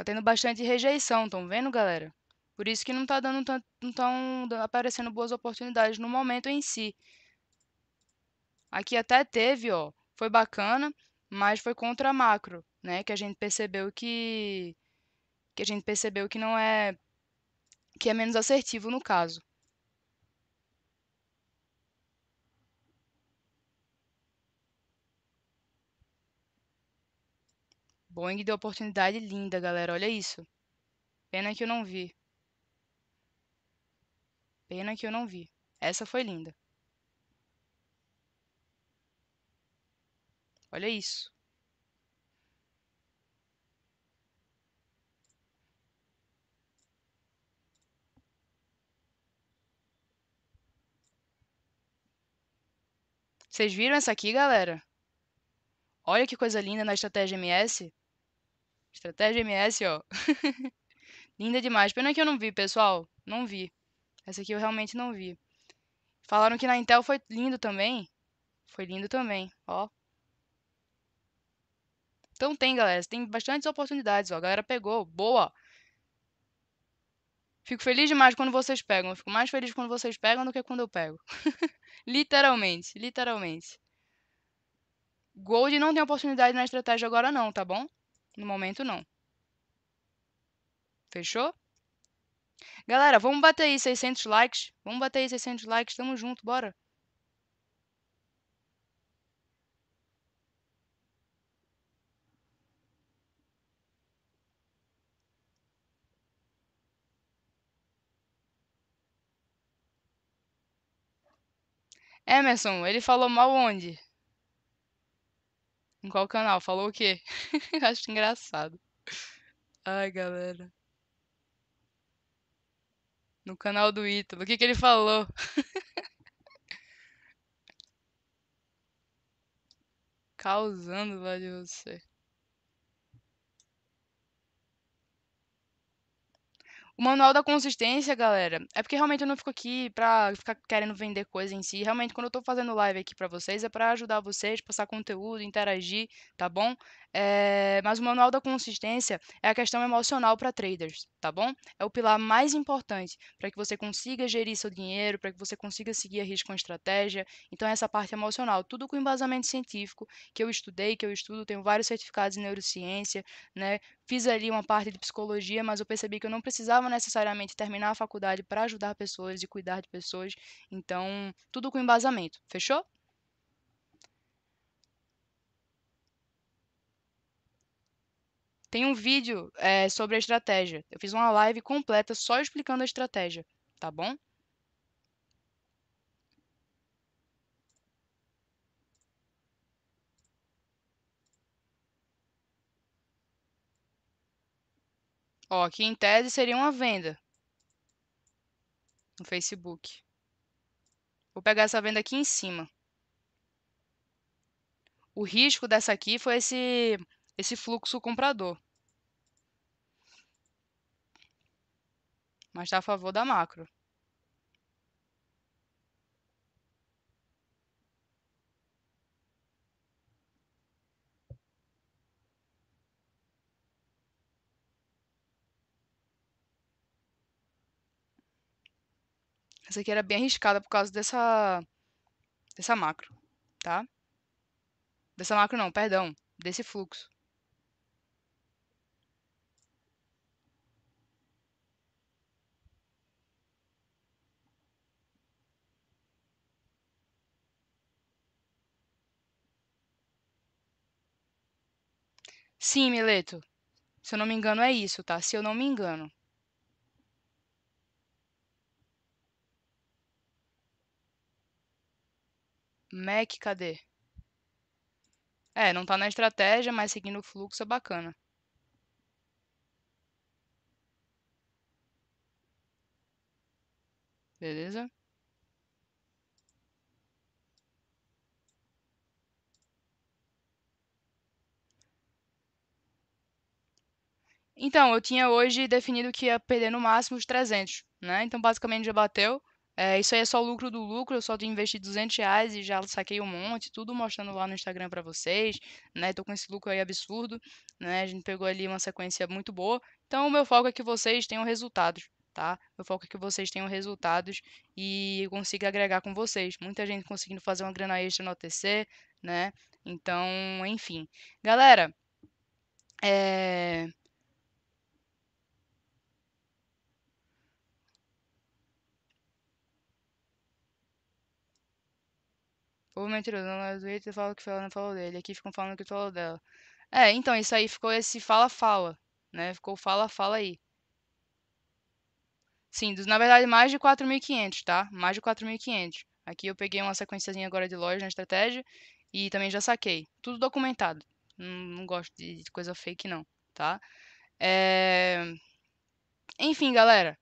Tá tendo bastante rejeição, estão vendo, galera? Por isso que não tá dando tanto, não estão aparecendo boas oportunidades no momento em si. Aqui até teve, ó, foi bacana, mas foi contra a macro, né? Que a gente percebeu que que a gente percebeu que não é que é menos assertivo no caso. Boeing deu oportunidade linda, galera. Olha isso. Pena que eu não vi. Pena que eu não vi. Essa foi linda. Olha isso. Vocês viram essa aqui, galera? Olha que coisa linda na estratégia MS. Estratégia MS, ó. linda demais. Pena que eu não vi, pessoal. Não vi. Essa aqui eu realmente não vi. Falaram que na Intel foi lindo também. Foi lindo também, ó. Então tem, galera. Tem bastantes oportunidades, ó. A galera pegou. Boa. Fico feliz demais quando vocês pegam. Eu fico mais feliz quando vocês pegam do que quando eu pego. literalmente, literalmente. Gold não tem oportunidade na estratégia agora não, tá bom? No momento não. Fechou? Galera, vamos bater aí 600 likes. Vamos bater aí 600 likes. Tamo junto, bora. Emerson, ele falou mal onde? Em qual canal? Falou o quê? Acho engraçado. Ai, galera. No canal do Ítalo. O que, que ele falou? Causando lá de você. O manual da consistência, galera, é porque realmente eu não fico aqui pra ficar querendo vender coisa em si. Realmente, quando eu tô fazendo live aqui pra vocês, é pra ajudar vocês, passar conteúdo, interagir, tá bom? É, mas o manual da consistência é a questão emocional para traders, tá bom? É o pilar mais importante para que você consiga gerir seu dinheiro, para que você consiga seguir a risco com estratégia. Então, essa parte emocional, tudo com embasamento científico, que eu estudei, que eu estudo, tenho vários certificados em neurociência, né? Fiz ali uma parte de psicologia, mas eu percebi que eu não precisava necessariamente terminar a faculdade para ajudar pessoas e cuidar de pessoas. Então, tudo com embasamento, fechou? Tem um vídeo é, sobre a estratégia. Eu fiz uma live completa só explicando a estratégia, tá bom? Ó, em tese seria uma venda no Facebook. Vou pegar essa venda aqui em cima. O risco dessa aqui foi esse, esse fluxo comprador. Mas está a favor da macro. Essa aqui era bem arriscada por causa dessa, dessa macro, tá? Dessa macro não, perdão, desse fluxo. Sim, Mileto. Se eu não me engano, é isso, tá? Se eu não me engano. Mac, cadê? É, não tá na estratégia, mas seguindo o fluxo é bacana. Beleza? Então, eu tinha hoje definido que ia perder no máximo os 300, né? Então, basicamente já bateu. É, isso aí é só o lucro do lucro, eu só tenho investido 200 reais e já saquei um monte, tudo mostrando lá no Instagram para vocês, né? Tô com esse lucro aí absurdo, né? A gente pegou ali uma sequência muito boa. Então, o meu foco é que vocês tenham resultados, tá? Meu foco é que vocês tenham resultados e consiga agregar com vocês. Muita gente conseguindo fazer uma grana extra no OTC, né? Então, enfim. Galera, é... Povo mentiroso, não no Twitter fala que não falou dele. Aqui ficam falando que falou dela. É, então, isso aí ficou esse fala-fala, né? Ficou fala-fala aí. Sim, dos, na verdade, mais de 4.500, tá? Mais de 4.500. Aqui eu peguei uma sequenciazinha agora de loja na estratégia e também já saquei. Tudo documentado. Não, não gosto de, de, coisa fake, não, tá? É... Enfim, galera.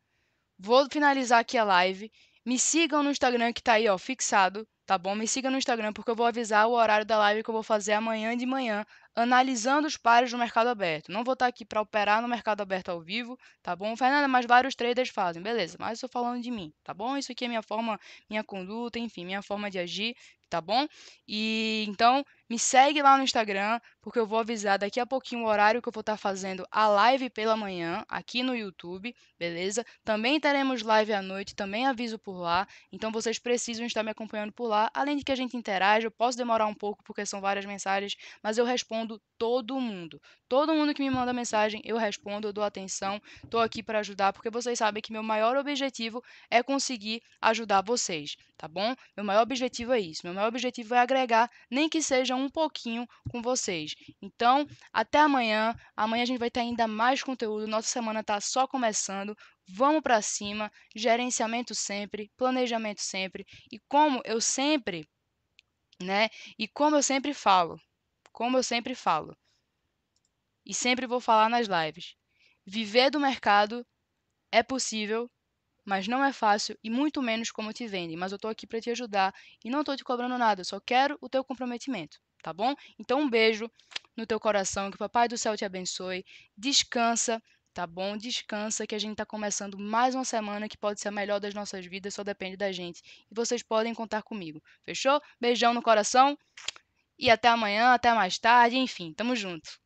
Vou finalizar aqui a live. Me sigam no Instagram que tá aí, ó, fixado tá bom? Me siga no Instagram porque eu vou avisar o horário da live que eu vou fazer amanhã de manhã, analisando os pares do mercado aberto. Não vou estar aqui para operar no mercado aberto ao vivo, tá bom? Fernanda, mas vários traders fazem, beleza? Mas eu estou falando de mim, tá bom? Isso aqui é minha forma, minha conduta, enfim, minha forma de agir, tá bom? E então me segue lá no Instagram, porque eu vou avisar daqui a pouquinho o horário que eu vou estar fazendo a live pela manhã aqui no YouTube, beleza? Também teremos live à noite, também aviso por lá. Então vocês precisam estar me acompanhando por lá. Além de que a gente interage, eu posso demorar um pouco porque são várias mensagens, mas eu respondo todo mundo. Todo mundo que me manda mensagem, eu respondo, eu dou atenção, estou aqui para ajudar, porque vocês sabem que meu maior objetivo é conseguir ajudar vocês, tá bom? Meu maior objetivo é isso. Meu maior objetivo é agregar, nem que seja um pouquinho com vocês. Então, até amanhã. Amanhã a gente vai ter ainda mais conteúdo. Nossa semana está só começando. Vamos para cima. Gerenciamento sempre, planejamento sempre. E como eu sempre, né? E como eu sempre falo, como eu sempre falo, e sempre vou falar nas lives. Viver do mercado é possível, mas não é fácil e muito menos como te vendem. Mas eu estou aqui para te ajudar e não estou te cobrando nada, só quero o teu comprometimento, tá bom? Então um beijo no teu coração, que o Papai do Céu te abençoe. Descansa, tá bom? Descansa que a gente está começando mais uma semana que pode ser a melhor das nossas vidas, só depende da gente. E vocês podem contar comigo. Fechou? Beijão no coração E até amanhã, até mais tarde, enfim, tamo junto.